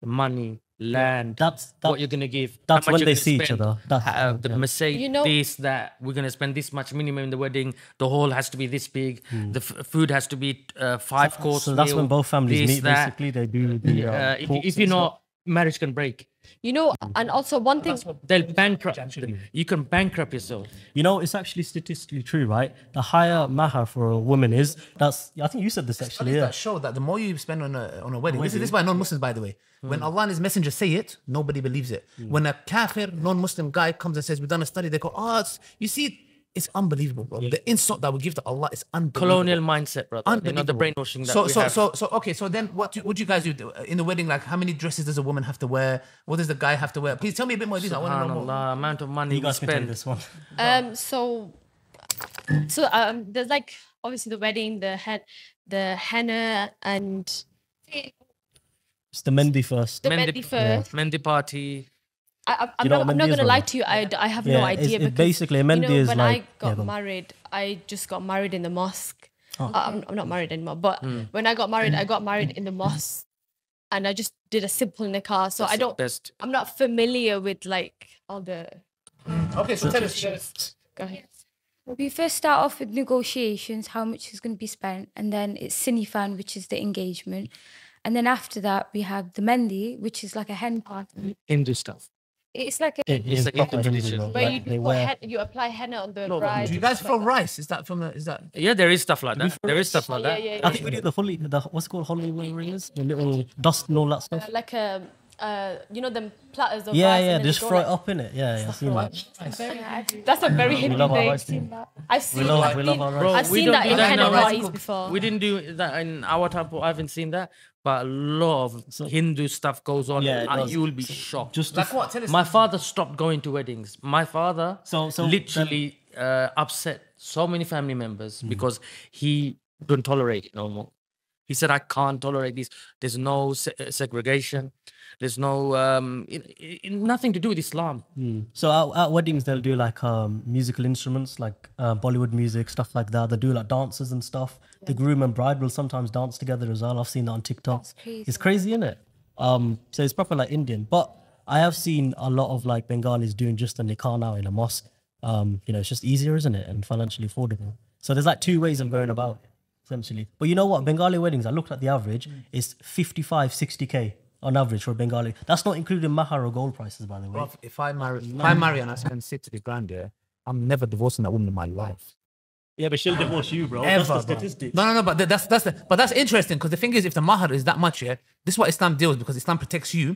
money, land, That's what you're gonna give. that's much when they gonna see each other. That's uh, the yeah. Mercedes, You know- this, that. We're gonna spend this much minimum in the wedding. The hall has to be this big. The f- food has to be uh, five course. Hmm. So that's when both families this, meet. that. Basically, they do the. Uh, Uh, if, if you're stuff. not, marriage can break. You know, hmm. and also one thing. They'll bankrupt. You can bankrupt yourself. You know, it's actually statistically true, right? The higher mahar for a woman is. That's. I think you said this actually. Studies Yeah. that show that the more you spend on a on a wedding, this is this is by non-Muslims, by the way. Hmm. When Allah and His Messenger say it, nobody believes it. Hmm. When a kafir non-Muslim guy comes and says, "We've done a study," they go, "Oh, it's, you see, it's unbelievable, bro. The insult that we give to Allah is unbelievable. Colonial mindset, brother. You know the brainwashing that so we so have. so so okay so then what do, what do you guys do in the wedding like how many dresses does a woman have to wear what does the guy have to wear please tell me a bit more detail I want to know more Subhanallah, amount of money You we guys can take spend. this one. Um. So, so um, there's like obviously the wedding, the hen, the henna, and It's the Mendy first. the Mehndi first. Mendi party. I, I, I'm You know not, I'm not gonna lie to you. I have Yeah, no it's- idea it because basically, a you know, is when like- I got yeah, married, I just got married in the mosque. Uh, I'm, I'm not married anymore, but Hmm. when I got married, I got married in the mosque, and I just did a simple nikah. So I don't. Best. I'm not familiar with like all the. okay so tell us, tell us. Go ahead. We first start off with negotiations, how much is going to be spent, and then it's sinifan, which is the engagement, and then after that we have the mendi, which is like a hen party. Hindu stuff. It's like a It is like proper Hindu Hindu, tradition. bro. Where you they wear hen, you apply henna on the No, but bride. do you guys throw rice is that from the is that Yeah, there is stuff like that. There is stuff like yeah, that. yeah, I yeah. think we do the holy, the what's it called holy ringers, the little dust and all that stuff. Uh, like a, uh, you know, them platters of Yeah, rice and yeah, then just throw like- it up in it. Yeah, yeah, I've seen that. That's a very We Hindu love our thing. rice. I've seen, We love, I've we love seen- our Bro, rice. I've we seen don't that in henna rice before. We didn't do that in our temple. I haven't seen that, but a lot of Hindu stuff goes on. Yeah, and you will be shocked. Just like what tell us My father stopped going to weddings. My father So- so literally uh, upset so many family members Hmm. because he couldn't tolerate it no more. He said, "I can't tolerate this. There's no se- uh, segregation. There's no um, it, it- nothing to do with Islam." So at, at weddings they'll do like um, musical instruments, like uh, Bollywood music, stuff like that. They do like dances and stuff. The groom and bride will sometimes dance together as well. I've seen that on TikTok. That's crazy. It's crazy, isn't it? Um, so it's proper like Indian. But I have seen a lot of like Bengalis doing just a nikah now in a mosque. Um, you know, it's just easier, isn't it, and financially affordable. So there's like two ways of going about it, essentially. But you know what? Bengali weddings, I looked at the average, is 55, 60k on average for a Bengali. That's not including mahar or gold prices, by the way. Bruv, if I marry if I marry and I spend 60 grand yeah I'm never divorcing that woman in my life Yeah, but she'll divorce you, bro. ever That's the bro. statistic. no no no but that's that's the, but that's interesting because the thing is if the mahar is that much yeah this is what Islam deals because Islam protects you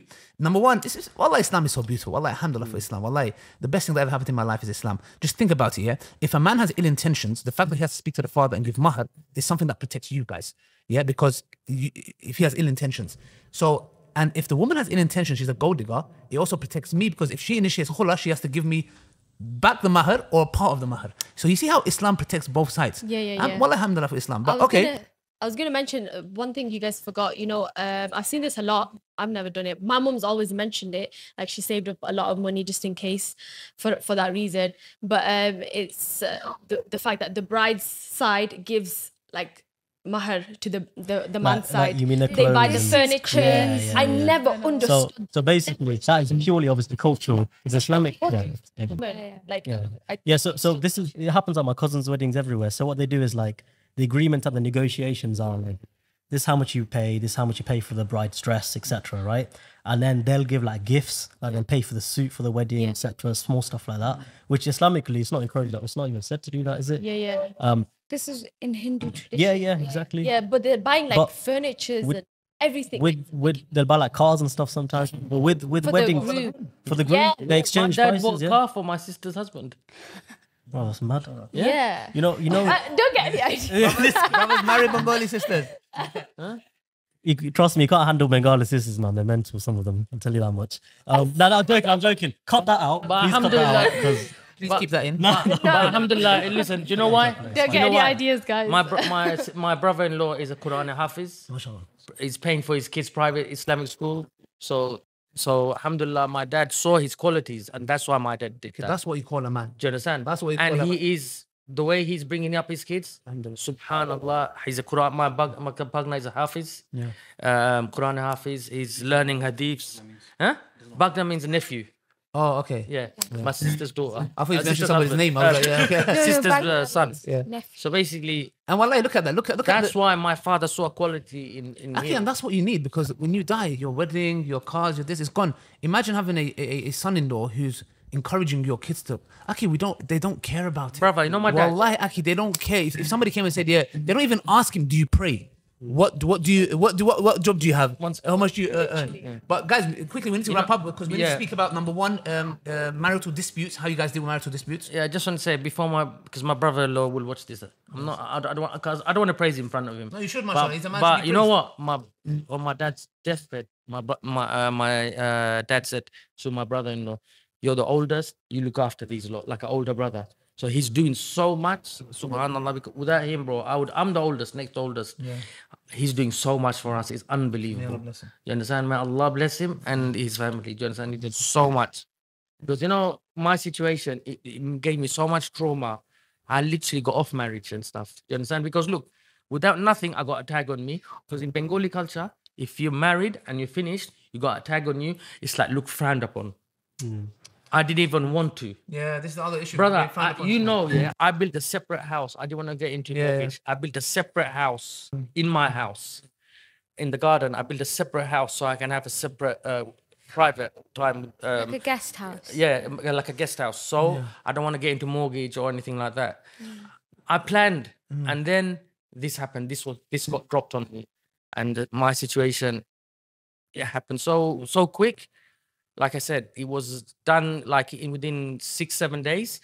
number one this is Wallah Islam is so beautiful Allah, alhamdulillah for mm. Islam Wallah the best thing that ever happened in my life is Islam just think about it yeah if a man has ill intentions the fact that he has to speak to the father and give mahar is something that protects you guys yeah because you, if he has ill intentions so and if the woman has ill intentions she's a gold digger it also protects me because if she initiates khula she has to give me back the mahar or part of the mahar so you see how Islam protects both sides Yeah, yeah, yeah. Wallah alhamdulillah for Islam but okay Gonna, I was gonna mention uh, one thing you guys forgot. You know, um, I've seen this a lot. I've never done it. My mom's always mentioned it. Like she saved up a lot of money just in case, for for that reason. But um, it's uh, the the fact that the bride's side gives like mahar to the the, the man's like side. you mean the they buy the furniture. Yeah, yeah, I yeah. never So, understood. so basically, that is purely obviously cultural. It's Islamic. Yeah, yeah. women. Like Yeah. I, Yeah, so so this is it happens at my cousins' weddings everywhere. So what they do is like the agreement at the negotiations are like this is how much you pay, this is how much you pay for the bride's dress, etc. Right, and then they'll give like gifts, like they'll pay for the suit for the wedding, Yeah. etc. Small stuff like that, which Islamically it's not encouraged. It's not even said to do that, is it? yeah, yeah, Um. This is in Hindu tradition. Yeah. Yeah. Exactly. yeah. But they're buying like But furnitures with- and everything. With with they'll buy like cars and stuff sometimes. But with with For the wedding groom. for the groom, Yeah. they My exchange dad bought prices. a Yeah. car for my sister's husband. Oh, that's mad. yeah. You know, you know. Uh, don't get any idea. brothers marry Bengali sisters You, you- trust me, you can't handle Bengali sisters, man. They're mental, some of them. I'll tell you that much. Um, no, no, I'm joking. I'm joking. Cut that out. But Please cut that out. Alhamdulillah- 'cause- please keep that in No, But alhamdulillah, listen, do you know why? Don't You get know any why? ideas, guys. My bro- my my brother-in-law is a Quran Hafiz. Mashallah. He's paying for his kids' private Islamic school. So so alhamdulillah, my dad saw his qualities, and that's why my dad did that. that's what you call a man Do you understand? That's what you and a- he is the way he's bringing up his kids. Subhanallah, he's a Quran. My bag, my Bagna is a Hafiz. Yeah. Um, Quran Hafiz. He's learning hadiths. Huh? Bagna means nephew. Oh okay Yeah. My sister's daughter. I thought you Uh, mentioned somebody's husband. name I was Uh, like yeah okay sister's uh, son. yeah Nephew. So basically, and wallahi look at that look at look at that's the, why my father saw quality in in Aki, him. and that's what you need because when you die, your wedding, your cars, your this is gone. Imagine having a, a, a son-in-law who's encouraging your kids to. Aki, we don't. They don't care about it. Brother, you know my dad- Wallahi, Aki, they don't care. If, if somebody came and said, yeah, they don't even ask him, do you pray? What do what do you what do what, what job do you have? Once- How much do you uh, earn? But guys, quickly we need to You wrap know- up because we need to speak about number one, um, uh, marital disputes. How you guys deal with marital disputes? Yeah, I just want to say before my because my brother-in-law will watch this. I'm not. I, don't- want because I don't want to praise him in front of him. No, you should, But, mashallah. He's a man but you know what? My on my dad's deathbed, my my uh, my uh, dad said to my brother-in-law, "You're the oldest. You look after these lot like an older brother." So he's doing so much. Subhanallah. Because without him, bro, I would. I'm the oldest, next oldest. Yeah. He's doing so much for us. It's unbelievable. bless him. You understand? May Allah bless him and his family. Do you understand? He did so much. Because you know, my situation, it, it gave me so much trauma. I literally got off marriage and stuff. You understand? Because look, without nothing, I got a tag on me. Because in Bengali culture, if you're married and you're finished, you got a tag on you. It's like look frowned upon. Hmm. I didn't even want to. Yeah, this is the other issue. Brother, I, you know, yeah, I built a separate house. I didn't want to get into Yeah. mortgage. I built a separate house in my house, in the garden. I built a separate house so I can have a separate uh, private time. Um, Like a guest house. yeah, like a guest house. So I don't want to get into mortgage or anything like that. I planned, and then this happened. This was this got dropped on me, and uh, my situation it happened so so quick. Like I said, it was done like in within six seven days,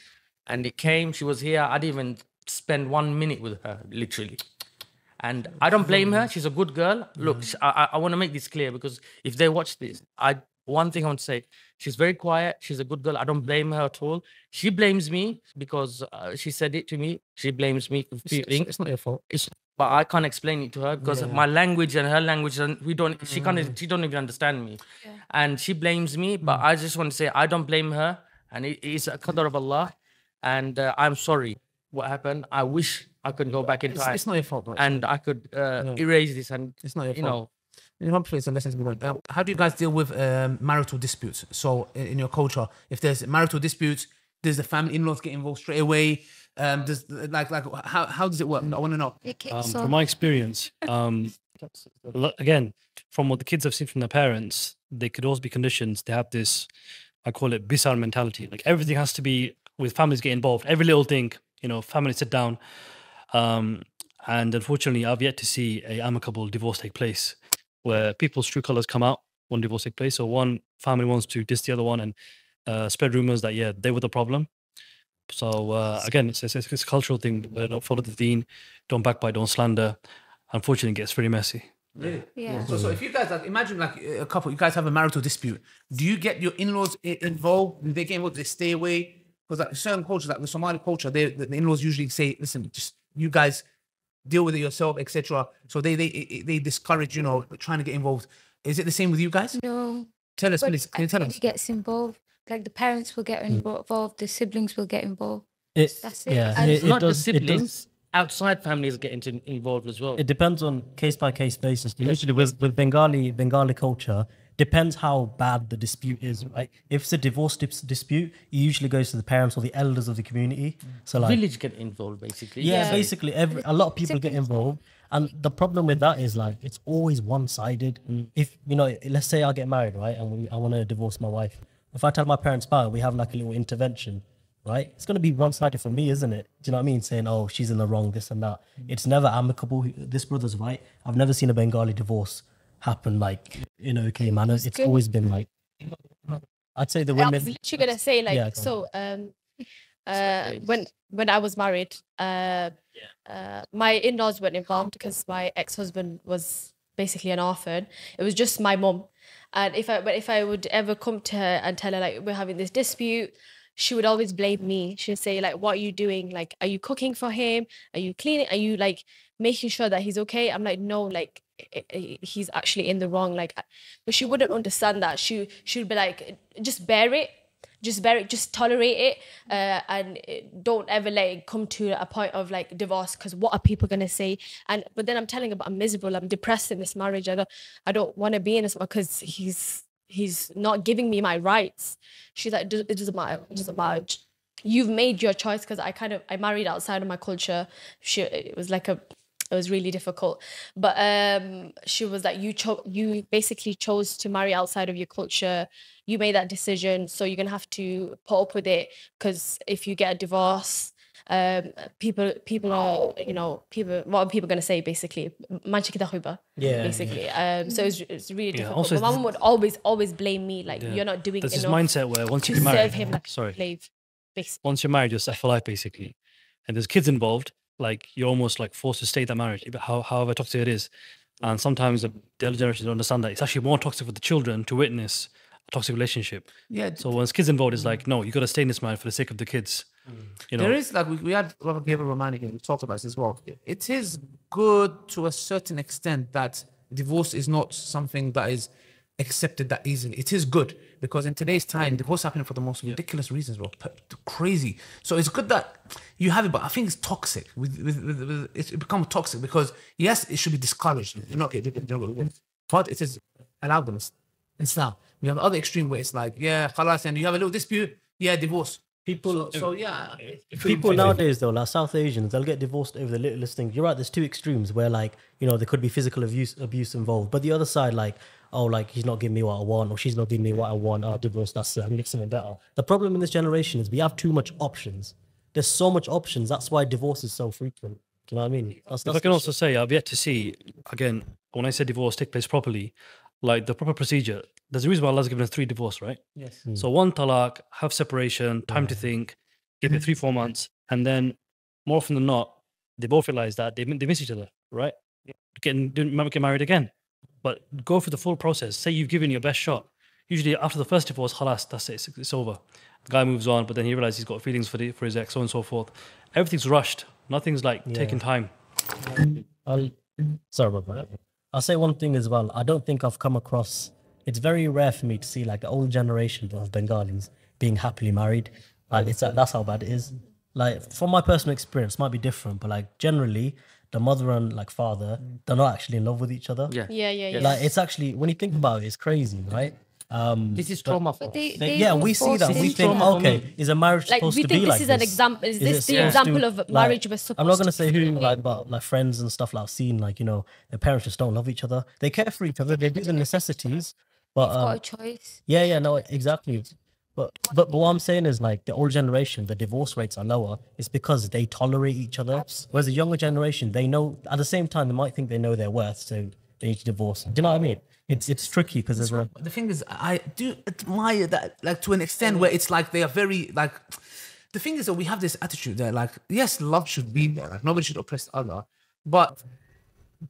and it came. She was here. I didn't even spend one minute with her, literally. And I don't blame her. She's a good girl. Look, I, I, want to make this clear because if they watch this, I one thing I want to say: she's very quiet. She's a good girl. I don't blame her at all. She blames me because uh, she said it to me. She blames me for a It's, it's not your fault. It's, but I can't explain it to her because of my language and her language, and we don't. She can't. She don't even understand me, and she blames me. But I just want to say I don't blame her, and it is a qadar of Allah, and uh, I'm sorry what happened. I wish I could go back in It's, time it's not your fault. bro. and I could uh, erase this and It's not your you fault. know. In hopefully it's a lesson to be learned. Um, how do you guys deal with um, marital disputes? So in, in your culture, if there's marital disputes, does the family in-laws get involved straight away? Um, does like like how how does it work? I want to know. Um, from my experience, um, again, from what the kids have seen from their parents, they could also be conditioned. They have this, I call it bizarre mentality. Like everything has to be with families get involved. Every little thing, you know, families sit down. Um, and unfortunately, I've yet to see a amicable divorce take place where people's true colors come out. One divorce take place, so one family wants to diss the other one and uh, spread rumors that yeah they were the problem. So uh, again, it's, it's, it's a cultural thing. Where don't follow the deen, don't backbite, don't slander. Unfortunately, it gets very messy. Really? Yeah. So, so if you guys like imagine like a couple, you guys have a marital dispute. Do you get your in-laws involved? Do they get involved? Do they stay away? Because like certain cultures, like the Somali culture, they the, the in-laws usually say, "Listen, just you guys deal with it yourself, etc." So they they they discourage you know trying to get involved. Is it the same with you guys? No. Tell us, But please. Can you tell us? everybody gets involved. Like the parents will get hmm. involved, the siblings will get involved. It, That's it. Yeah, And it, it Not does, the siblings, outside families get into, involved as well. it depends on case by case basis. Usually with, with Bengali Bengali culture, depends how bad the dispute is, right? If it's a divorce dis- dispute, it usually goes to the parents or the elders of the community. Hmm. So like Village get involved basically. yeah, Yeah. basically every a lot of people get involved. And the problem with that is like it's always one sided. Hmm. If you know, let's say I get married, right, and we, I want to divorce my wife. If I tell my parents it, we have like a little intervention, right? It's gonna be one sided for me, isn't it? Do you know what I mean? Saying, oh, she's in the wrong, this and that. It's never amicable. This brother's right. I've never seen a Bengali divorce happen like in okay manner. It's good. always been like. I'd say the I was women. literally gonna say like Yeah, go so um uh when when I was married uh uh my in-laws weren't involved because my ex-husband was basically an orphan it was just my mum and if I but if I would ever come to her and tell her like we're having this dispute she would always blame me. She'd say like what are you doing? Like are you cooking for him? Are you cleaning? Are you like making sure that he's okay? I'm like no like i- i- he's actually in the wrong like but she wouldn't understand that. She she would be like just bear it just bear it just tolerate it uh, and don't ever let it come to a point of like divorce because what are people going to say? And but then i'm telling but i'm miserable i'm depressed in this marriage. I don't i don't want to be in this because he's he's not giving me my rights. She's like "Do- it doesn't matter it doesn't matter you've made your choice because i kind of i married outside of my culture. She it was like a it was really difficult. But um, she was like, you you basically chose to marry outside of your culture. You made that decision, so you're gonna have to put up with it. Because if you get a divorce, um, people, people are, you know, people. What are people gonna say? Basically, yeah, basically. Um, so it's it's really difficult. Yeah, also, but mom would always, always blame me, like yeah. you're not doing. There's this mindset where once you're married, him like sorry, slave, once you're married, you're for life, basically, and there's kids involved like you're almost like forced to stay in that marriage, how, however toxic it is. And sometimes the, the elder generation don't understand that it's actually more toxic for the children to witness a toxic relationship. Yeah, So once kids involved, it's like no, you got to stay in this marriage for the sake of the kids. Mm. You know, There is like we, we had Robert Gabriel Romani here. We talked about this as well. It is good to a certain extent that divorce is not something that is accepted that easily. It is good because in today's time, divorce happening for the most ridiculous reasons, bro. Crazy. So it's good that you have it, but I think it's toxic. With, with, with, with it's it becomes toxic because yes, it should be discouraged. You're not getting but it is allowed in Islam. We have the other extreme where it's like, yeah, khalas, and you have a little dispute, yeah, divorce. People, So, so yeah, people nowadays though, like South Asians, they'll get divorced over the littlest things. You're right. There's two extremes where like you know there could be physical abuse abuse involved, but the other side like oh like he's not giving me what I want or she's not giving me what I want. Oh, divorce. That's it. I'm getting something better. The problem in this generation is we have too much options. There's so much options. That's why divorce is so frequent. Do you know what I mean? That's, if I can the also say, I've yet to see again when I say divorce take place properly, like the proper procedure. There's a reason why Allah's given us three divorce, right? yes. Hmm. So one talaq, have separation, time to hmm. think, give it three, four months, and then more often than not, they both realize that they, mi- they miss each other, right? Getting didn't get married again, but go through the full process. Say you've given your best shot. Usually after the first divorce, halas, that's it, it's, it's over. The guy moves on, but then he realizes he's got feelings for the, for his ex, so on and so forth. Everything's rushed. Nothing's like taking time. I'll, sorry about that. I'll say one thing as well. I don't think I've come across. It's very rare for me to see like the old generation of Bengalis being happily married. Like it's that's how bad it is. Like from my personal experience, might be different, but like generally, the mother and like father, they're not actually in love with each other. Yeah. yeah yeah yeah Like it's actually when you think about it, it's crazy, right? Um, This is trauma for But they, they- they yeah, we see that. We think, trauma okay, is a marriage like supposed we to think be this like is an example is Is this it the supposed to- example of like, marriage was supposed I'm not gonna to say be? who, like, but like friends and stuff like I've seen, like you know, their parents just don't love each other. They care for each other. They do the necessities, but got um, a choice. yeah, yeah, no, exactly. But, but what I'm saying is like the old generation, the divorce rates are lower. It's because they tolerate each other. Whereas the younger generation, they know at the same time they might think they know their worth, so they need to divorce. Do you know what I mean? It's it's tricky because there's a the thing is, I do admire that, like to an extent where it's like they are very like. The thing is that we have this attitude that, like, yes, love should be there. Like, nobody should oppress the other, but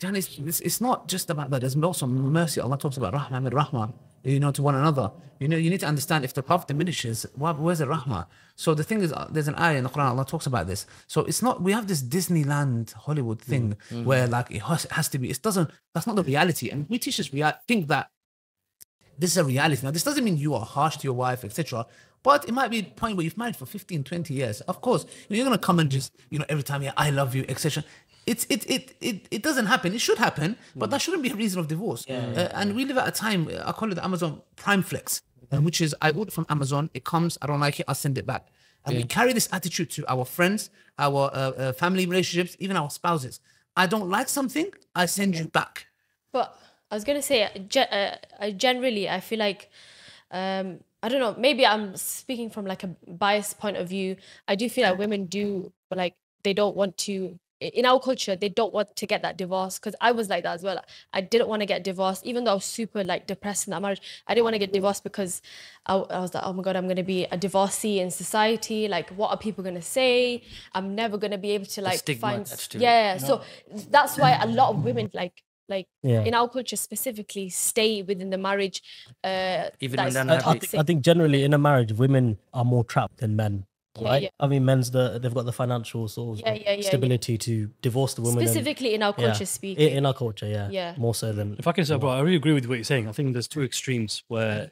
it's, it's it's not just about that. There's also mercy. Allah talks about rahmah and rahmah, you know, to one another. You know, you need to understand if the love diminishes, where's the rahmah? So the thing is, uh, there's an ayah in the Quran. Allah talks about this. So it's not. We have this Disneyland Hollywood thing where like it has, has to be. It doesn't. That's not the reality. And we teach us rea- think that this is a reality. Now, this doesn't mean you are harsh to your wife, etc. But it might be a point where you've married for 15, 20 years. Of course, you're going to come and just, you know, every time, yeah, I love you, etc. It's it, it it it doesn't happen. It should happen, but that shouldn't be a reason of divorce. Uh, and we live at a time. uh, I call it the Amazon Prime Flex, which is I order from Amazon. It comes. I don't like it. I send it back. And we carry this attitude to our friends, our uh, uh, family relationships, even our spouses. I don't like something. I send you back. But I was gonna say, uh, uh, I generally, I feel like, um, I don't know. Maybe I'm speaking from like a biased point of view. I do feel like women do, like they don't want to. I- In our culture, they don't want to get that divorce because I was like that as well. I didn't want to get divorced, even though I was super like depressed in that marriage. I didn't want to get divorced because I was like, oh my god, I'm gonna be a divorcee in society. Like, what are people gonna say? I'm never gonna be able to like stigma find. attached to it, Yeah, so that's why a lot of women like like Yeah. in our culture specifically stay within the marriage uh Even that's when they're I, I, think, I think generally in a marriage, women are more trapped than men. Yeah, Right? yeah. I mean, men's the they've got the financial sort of Yeah, yeah, yeah, yeah. stability to divorce the woman. and- specifically in our culture i- speaking. in our culture, yeah, Yeah. more so than If I can say, bro, I really agree with what you're saying. I think there's two extremes where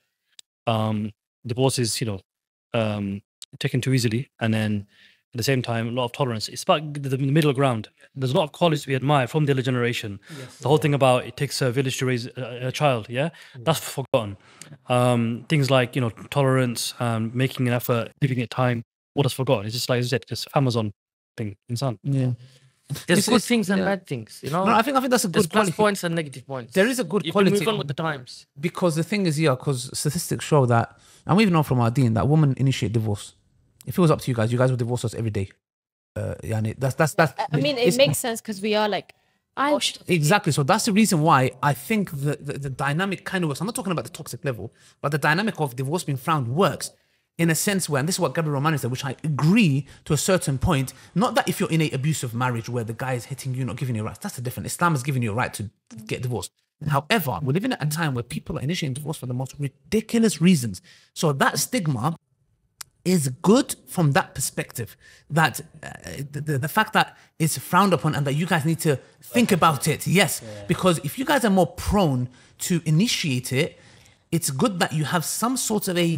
um, divorce is, you know, um, taken too easily, and then at the same time, a lot of tolerance. It's about the, the middle ground. There's a lot of qualities we admire from the other generation. the whole thing about it takes a village to raise a, a child, yeah, that's forgotten. Um, things like you know tolerance, um, making an effort, giving it time, what is forgotten? It's just like I said, just Amazon thing, insan. Yeah. There's It's- good it's- things and yeah. bad things, you know. No, I think I think that's a There's good plus quality. points and negative points. There is a good you can quality move on with the times. because the thing is, yeah, because statistics show that, and we even know from our deen that women initiate divorce. If it was up to you guys, you guys would divorce us every day. uh, yani that's that's that's. I mean, it makes sense because we are like emotional. Exactly. So that's the reason why I think the, the, the dynamic kind of works. I'm not talking about the toxic level, but the dynamic of divorce being frowned works in a sense where, and this is what Gabriel Romano said, which I agree to a certain point. Not that if you're in a abusive marriage where the guy is hitting you, not giving you rights, that's a different. Islam has given you a right to get divorced. However, we're living at a time where people are initiating divorce for the most ridiculous reasons. So that stigma is good from that perspective that uh, the, the, the fact that it's frowned upon and that you guys need to think about it yes because if you guys are more prone to initiate it it's good that you have some sort of a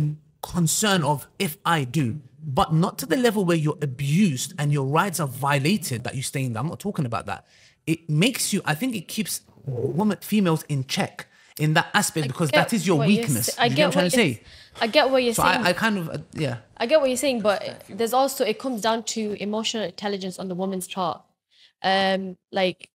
concern of if i do but not to the level where you're abused and your rights are violated that you stay in i'm not talking about that it makes you i think it keeps women females in check in that aspect because that is your weakness I You get what i'm trying to what you're- say I get what you're so saying. I, I kind of uh, yeah I get what you're saying, but there's also it comes down to emotional intelligence on the woman's part. Um, like,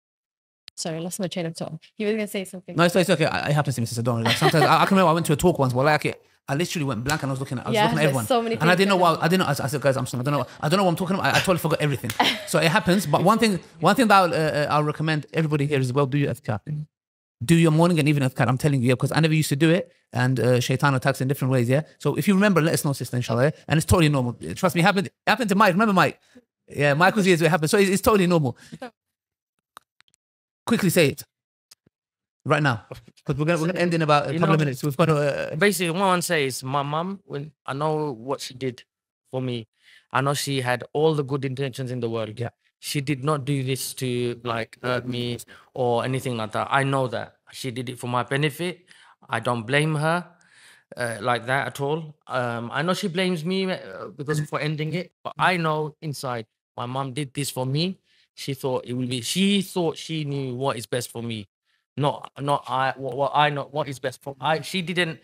sorry, I lost my train of thought. You were gonna say something. No, it's, it's okay. I- It happens to me, sister. Don't. Like sometimes I, I can remember I went to a talk once. Well, like it, I literally went blank and I was looking at, I was Yeah, looking at everyone, so many and I didn't know what I didn't. know. I said, guys, I'm sorry. I don't know. I don't know what I'm talking about. I, I totally forgot everything. so it happens. But one thing, one thing that I'll, uh, uh, I'll recommend everybody here as well, do your adhkar. Do your morning and evening adhkar. I'm telling you, yeah, because I never used to do it, and uh, shaitan attacks in different ways. Yeah. So if you remember, let us know, sister, inshallah. And it's totally normal. Trust me, it happened. It happened to Mike. Remember Mike? Yeah, Mike was here. So it happened. So it's, it's totally normal. Quickly say it. Right now, because we're gonna we're gonna end in about a couple of minutes. We've got to. Uh, basically what I want to say is my mom. when I know what she did for me. I know she had all the good intentions in the world. Yeah. She did not do this to like hurt me or anything like that. I know that. She did it for my benefit. I don't blame her uh, like that at all. Um, I know she blames me uh, because for ending it, but I know inside my mom did this for me. She thought it would be. She thought she knew what is best for me, not not I. What, what I know what is best for I. She didn't.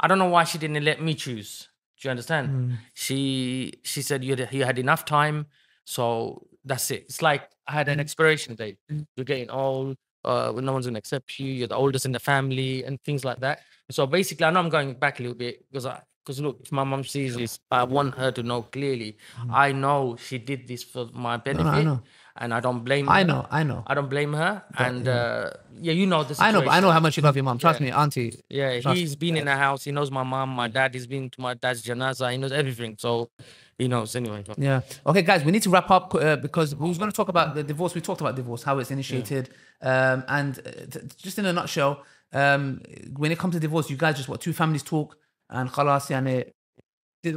I don't know why she didn't let me choose. Do you understand? Hmm. She she said you had, you had enough time, so that's it. It's like I had an hmm. expiration date. Hmm. You're getting old. Uh, when no one's gonna accept you. You're the oldest in the family and things like that. So basically, I know I'm going back a little bit because I because look, if my mom sees this, I want her to know clearly. I know she did this for my benefit, know. And I don't blame. I her. know, I know, I don't blame her, and uh, yeah, you know this. I know, but I know how much you love your mom. Trust Yeah. me, auntie. Yeah, Trust- he's been in the house. He knows my mom, my dad. He's been to my dad's janaza. He knows everything. So he knows anyway. Yeah. Okay, guys, we need to wrap up uh, because we was going to talk about the divorce. We talked about divorce, how it's initiated, um, and uh, t- just in a nutshell, um, when it comes to divorce, you guys just what two families talk and khalas, yani,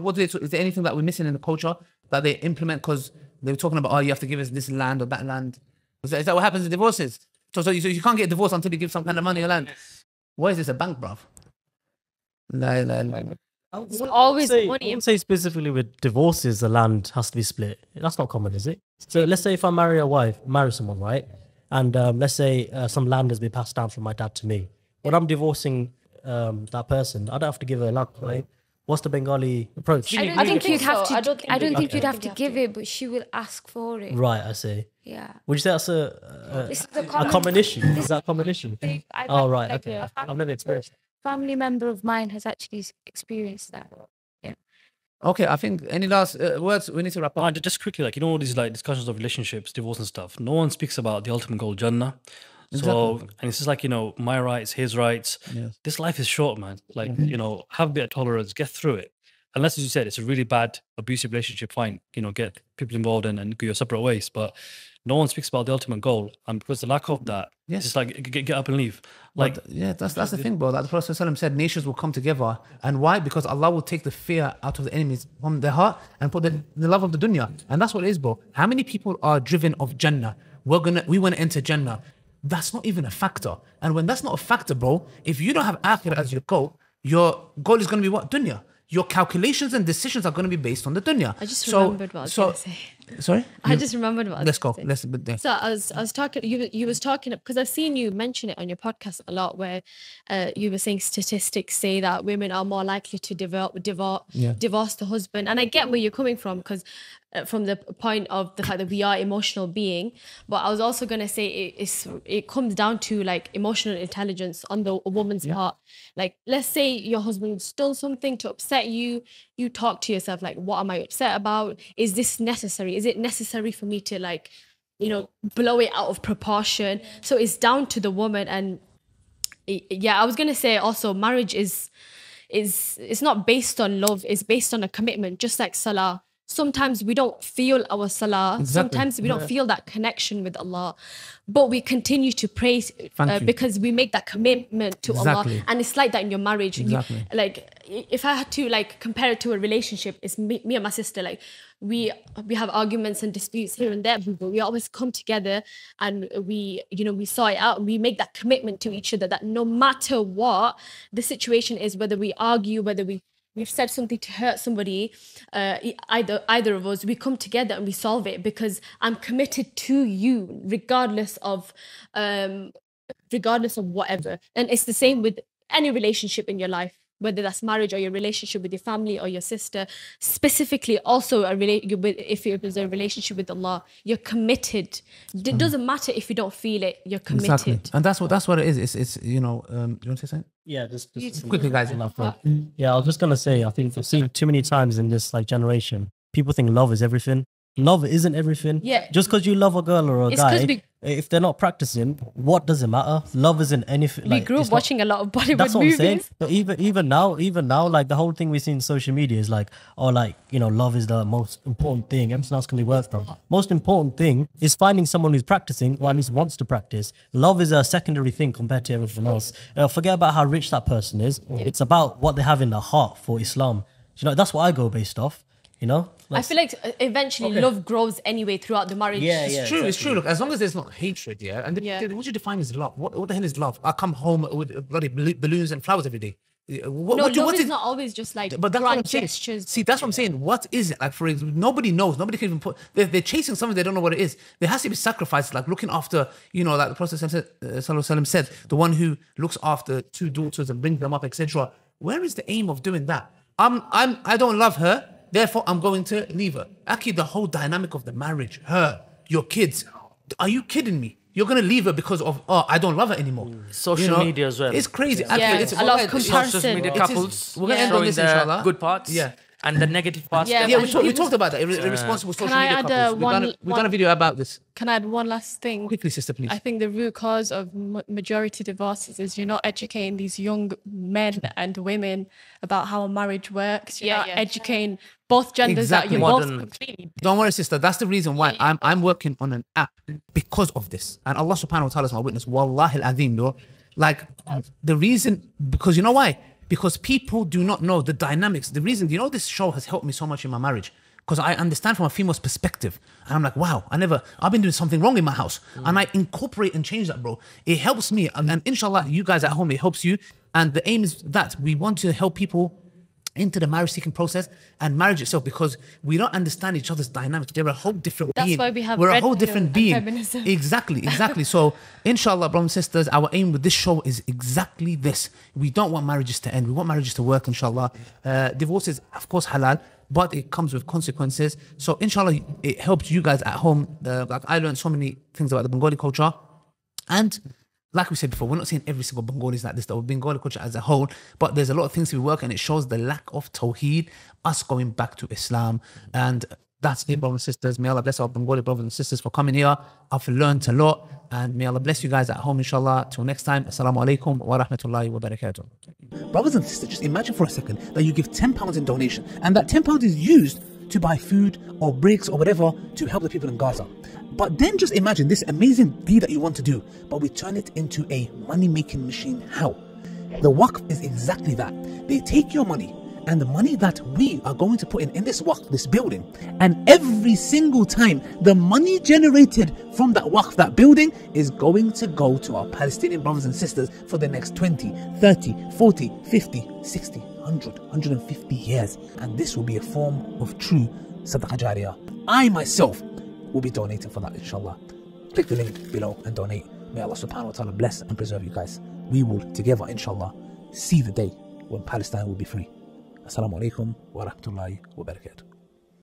what do they, is there anything that we're missing in the culture that they implement? Because they were talking about, oh, you have to give us this land or that land. Is that, is that what happens in divorces? So, so, you, so you can't get divorced until you give some kind of money or land. Why is this, a bank, bruv? La, la, la. It's always say, money. I would say specifically with divorces, the land has to be split. That's not common, is it? So let's say if I marry a wife, marry someone, right? And um, let's say uh, some land has been passed down from my dad to me. When I'm divorcing um, that person, I don't have to give her land, right? What's the Bengali approach? I don't I think don't you'd think have to. I don't think I don't you- think you'd okay. have to give it, but she will ask for it. Right, I see. Yeah. Would you say that's a, This is a, a a common- common issue? this Is that a common issue? I- I- Oh, right, like okay. a I've, family- I've never experienced it. Family member of mine has actually experienced that. Yeah. Okay, I think any last uh, words? We need to wrap up. Uh, just quickly, like you know, all these like discussions of relationships, divorce and stuff. No one speaks about the ultimate goal, Jannah. So, and it's just like you know, my rights, his rights. Yes. This life is short, man. Like mm-hmm. you know, have a bit of tolerance, get through it. Unless, as you said, it's a really bad abusive relationship. Fine, you know, get people involved and, and go your separate ways. But no one speaks about the ultimate goal, and because the lack of mm-hmm. that, Yes. it's like get, get up and leave. Like, Like yeah, that's that's the thing, bro. Like the Prophet said, nations will come together, and why? Because Allah will take the fear out of the enemies from their heart and put the, the love of the dunya, and that's what it is, bro. How many people are driven of Jannah? We're gonna, we want to enter Jannah. That's not even a factor, and when that's not a factor, bro, if you don't have akhirah as your goal, your goal is gonna be what dunya. Your calculations and decisions are going to be based on the dunya. I just So- remembered what I was so, gonna say. Sorry. I just remembered what. I was Let's go. say. Let's. But, yeah. So I was I was talking you you was talking because I've seen you mention it on your podcast a lot where uh, you were saying statistics say that women are more likely to develop divorce Yeah. divorce the husband and I get where you're coming from because uh, from the point of the fact that we are emotional being but I was also gonna say it, it's it comes down to like emotional intelligence on the a woman's part like let's say your husband stole something to upset you you talk to yourself like what am i upset about? Is this necessary? Is it necessary for me to like you know blow it out of proportion? So it's down to the woman and yeah i was going to say also marriage is is it's not based on love it's based on a commitment just like salah sometimes we don't feel our salah. Sometimes we don't feel that connection with allah. But we continue to pray uh, because we make that commitment to Exactly. allah and it's like that in your marriage. You- like if i had to like compare it to a relationship it's me, me and my sister like we we have arguments and disputes here and there but we always come together and we you know we sort it out and we make that commitment to each other that no matter what the situation is whether we argue whether we we've said something to hurt somebody uh, either either of us we come together and we solve it because i'm committed to you regardless of um regardless of whatever. And it's the same with any relationship in your life whether that's marriage or your relationship with your family or your sister specifically also a rela- if it was a relationship with allah you're committed it doesn't matter if you don't feel it you're committed Exactly. And that's what that's what it is. It's it's you know, um you want to say something? Yeah, just, just Quickly, guys. Enough. Yeah, I was just gonna say, I think I've seen too many times in this like generation, people think love is everything. Love isn't everything. Yeah. Just because you love a girl or a It's guy, we- if they're not practicing, what does it matter? Love isn't anything. we like, grew up it's not- watching a lot of bollywood That's what I'm saying. movies even even now, even now, like the whole thing we see in social media is like, oh, like you know, love is the most important thing. Everything else can be worked on. Most important thing is finding someone who's practicing or at least wants to practice. Love is a secondary thing compared to everything else. Uh, forget about how rich that person is. It's about what they have in their heart for Islam. You know, that's what I go based off. You know, i feel like uh, eventually love grows anyway throughout the marriage Yeah, It's yeah. true. It's true. Look, as long as there's not hatred, yeah. And the, Yeah. the- what do you define as love? What, what the hell is love? I come home with bloody ballo- balloons and flowers every day. Uh, What, no what, love what is is- not always just like But that's what grand I'm saying. gestures See, that's what I'm saying. What is it? Like, for example, nobody knows. Nobody can even put. They're, they're chasing something they don't know what it is. There has to be sacrifices, like looking after, you know, like the Prophet said, uh, Sallallahu said, the one who looks after two daughters and brings them up, etc. Where is the aim of doing that? I'm, I'm, I don't love her, therefore I'm going to leave her. Actually, the whole dynamic of the marriage, her, your kids. Are you kidding me? You're gonna leave her because of oh I don't love her anymore. Mm. Social media as well. It's crazy. Yeah, Actually, it's a lot of comparison. social media it is- couples we're gonna end on this, the inshallah. good parts Yeah. And the negative parts. Yeah, Yeah, we, talk, we talked about that. Irre- Irresponsible social I media add, couples. uh, we've, done, a- we've done a video about this. Can I add one last thing? Quickly, sister, please. I think the root cause of majority divorces is you're not educating these young men and women about how a marriage works. You're Yeah, not yeah. educating both genders Exactly. that you're both Modern- completely Don't worry, sister. That's the reason why I'm I'm working on an app because of this. And Allah subhanahu wa ta'ala is my witness. Wallahi al-azim, no. Like the reason because you know why? Because people do not know the dynamics. The reason, you know, this show has helped me so much in my marriage. Because I understand from a female's perspective. And I'm like, wow, I never, I've been doing something wrong in my house. And I incorporate and change that, bro. It helps me. And, and inshallah, you guys at home, it helps you. And the aim is that we want to help people into the marriage seeking process and marriage itself because we don't understand each other's dynamics. They're a whole different That's being. why we have We're a whole different being. feminism. Exactly, exactly. so, inshallah, brothers and sisters, our aim with this show is exactly this. We don't want marriages to end. We want marriages to work, inshallah. Uh, divorce is, of course, halal, but it comes with consequences. So, inshallah, it helps you guys at home. Uh, like I learned so many things about the Bengali culture. And like we said before, we're not saying every single Bengali is like this, the Bengali culture as a whole, but there's a lot of things we work and it shows the lack of Tawheed, us going back to Islam. And that's it, brothers and sisters. May Allah bless our Bengali brothers and sisters for coming here. I've learned a lot and may Allah bless you guys at home, inshallah. Till next time, Assalamu alaikum wa rahmatullahi wa barakatuh. Brothers and sisters, just imagine for a second that you give £10 in donation and that £10 is used to buy food or bricks or whatever to help the people in Gaza. But then just imagine this amazing deed that you want to do, but we turn it into a money making machine. How? The Waqf is exactly that. They take your money and the money that we are going to put in in this Waqf, this building, and every single time the money generated from that Waqf, that building, is going to go to our Palestinian brothers and sisters for the next 20, 30, 40, 50, 60, 100, 150 years. And this will be a form of true Sadaqah Jariyah. I myself will be donating for that, inshallah. Click the link below and donate. May Allah subhanahu wa ta'ala bless and preserve you guys. We will together, inshallah, see the day when Palestine will be free. Assalamu alaikum wa rahmatullahi wa barakatuh.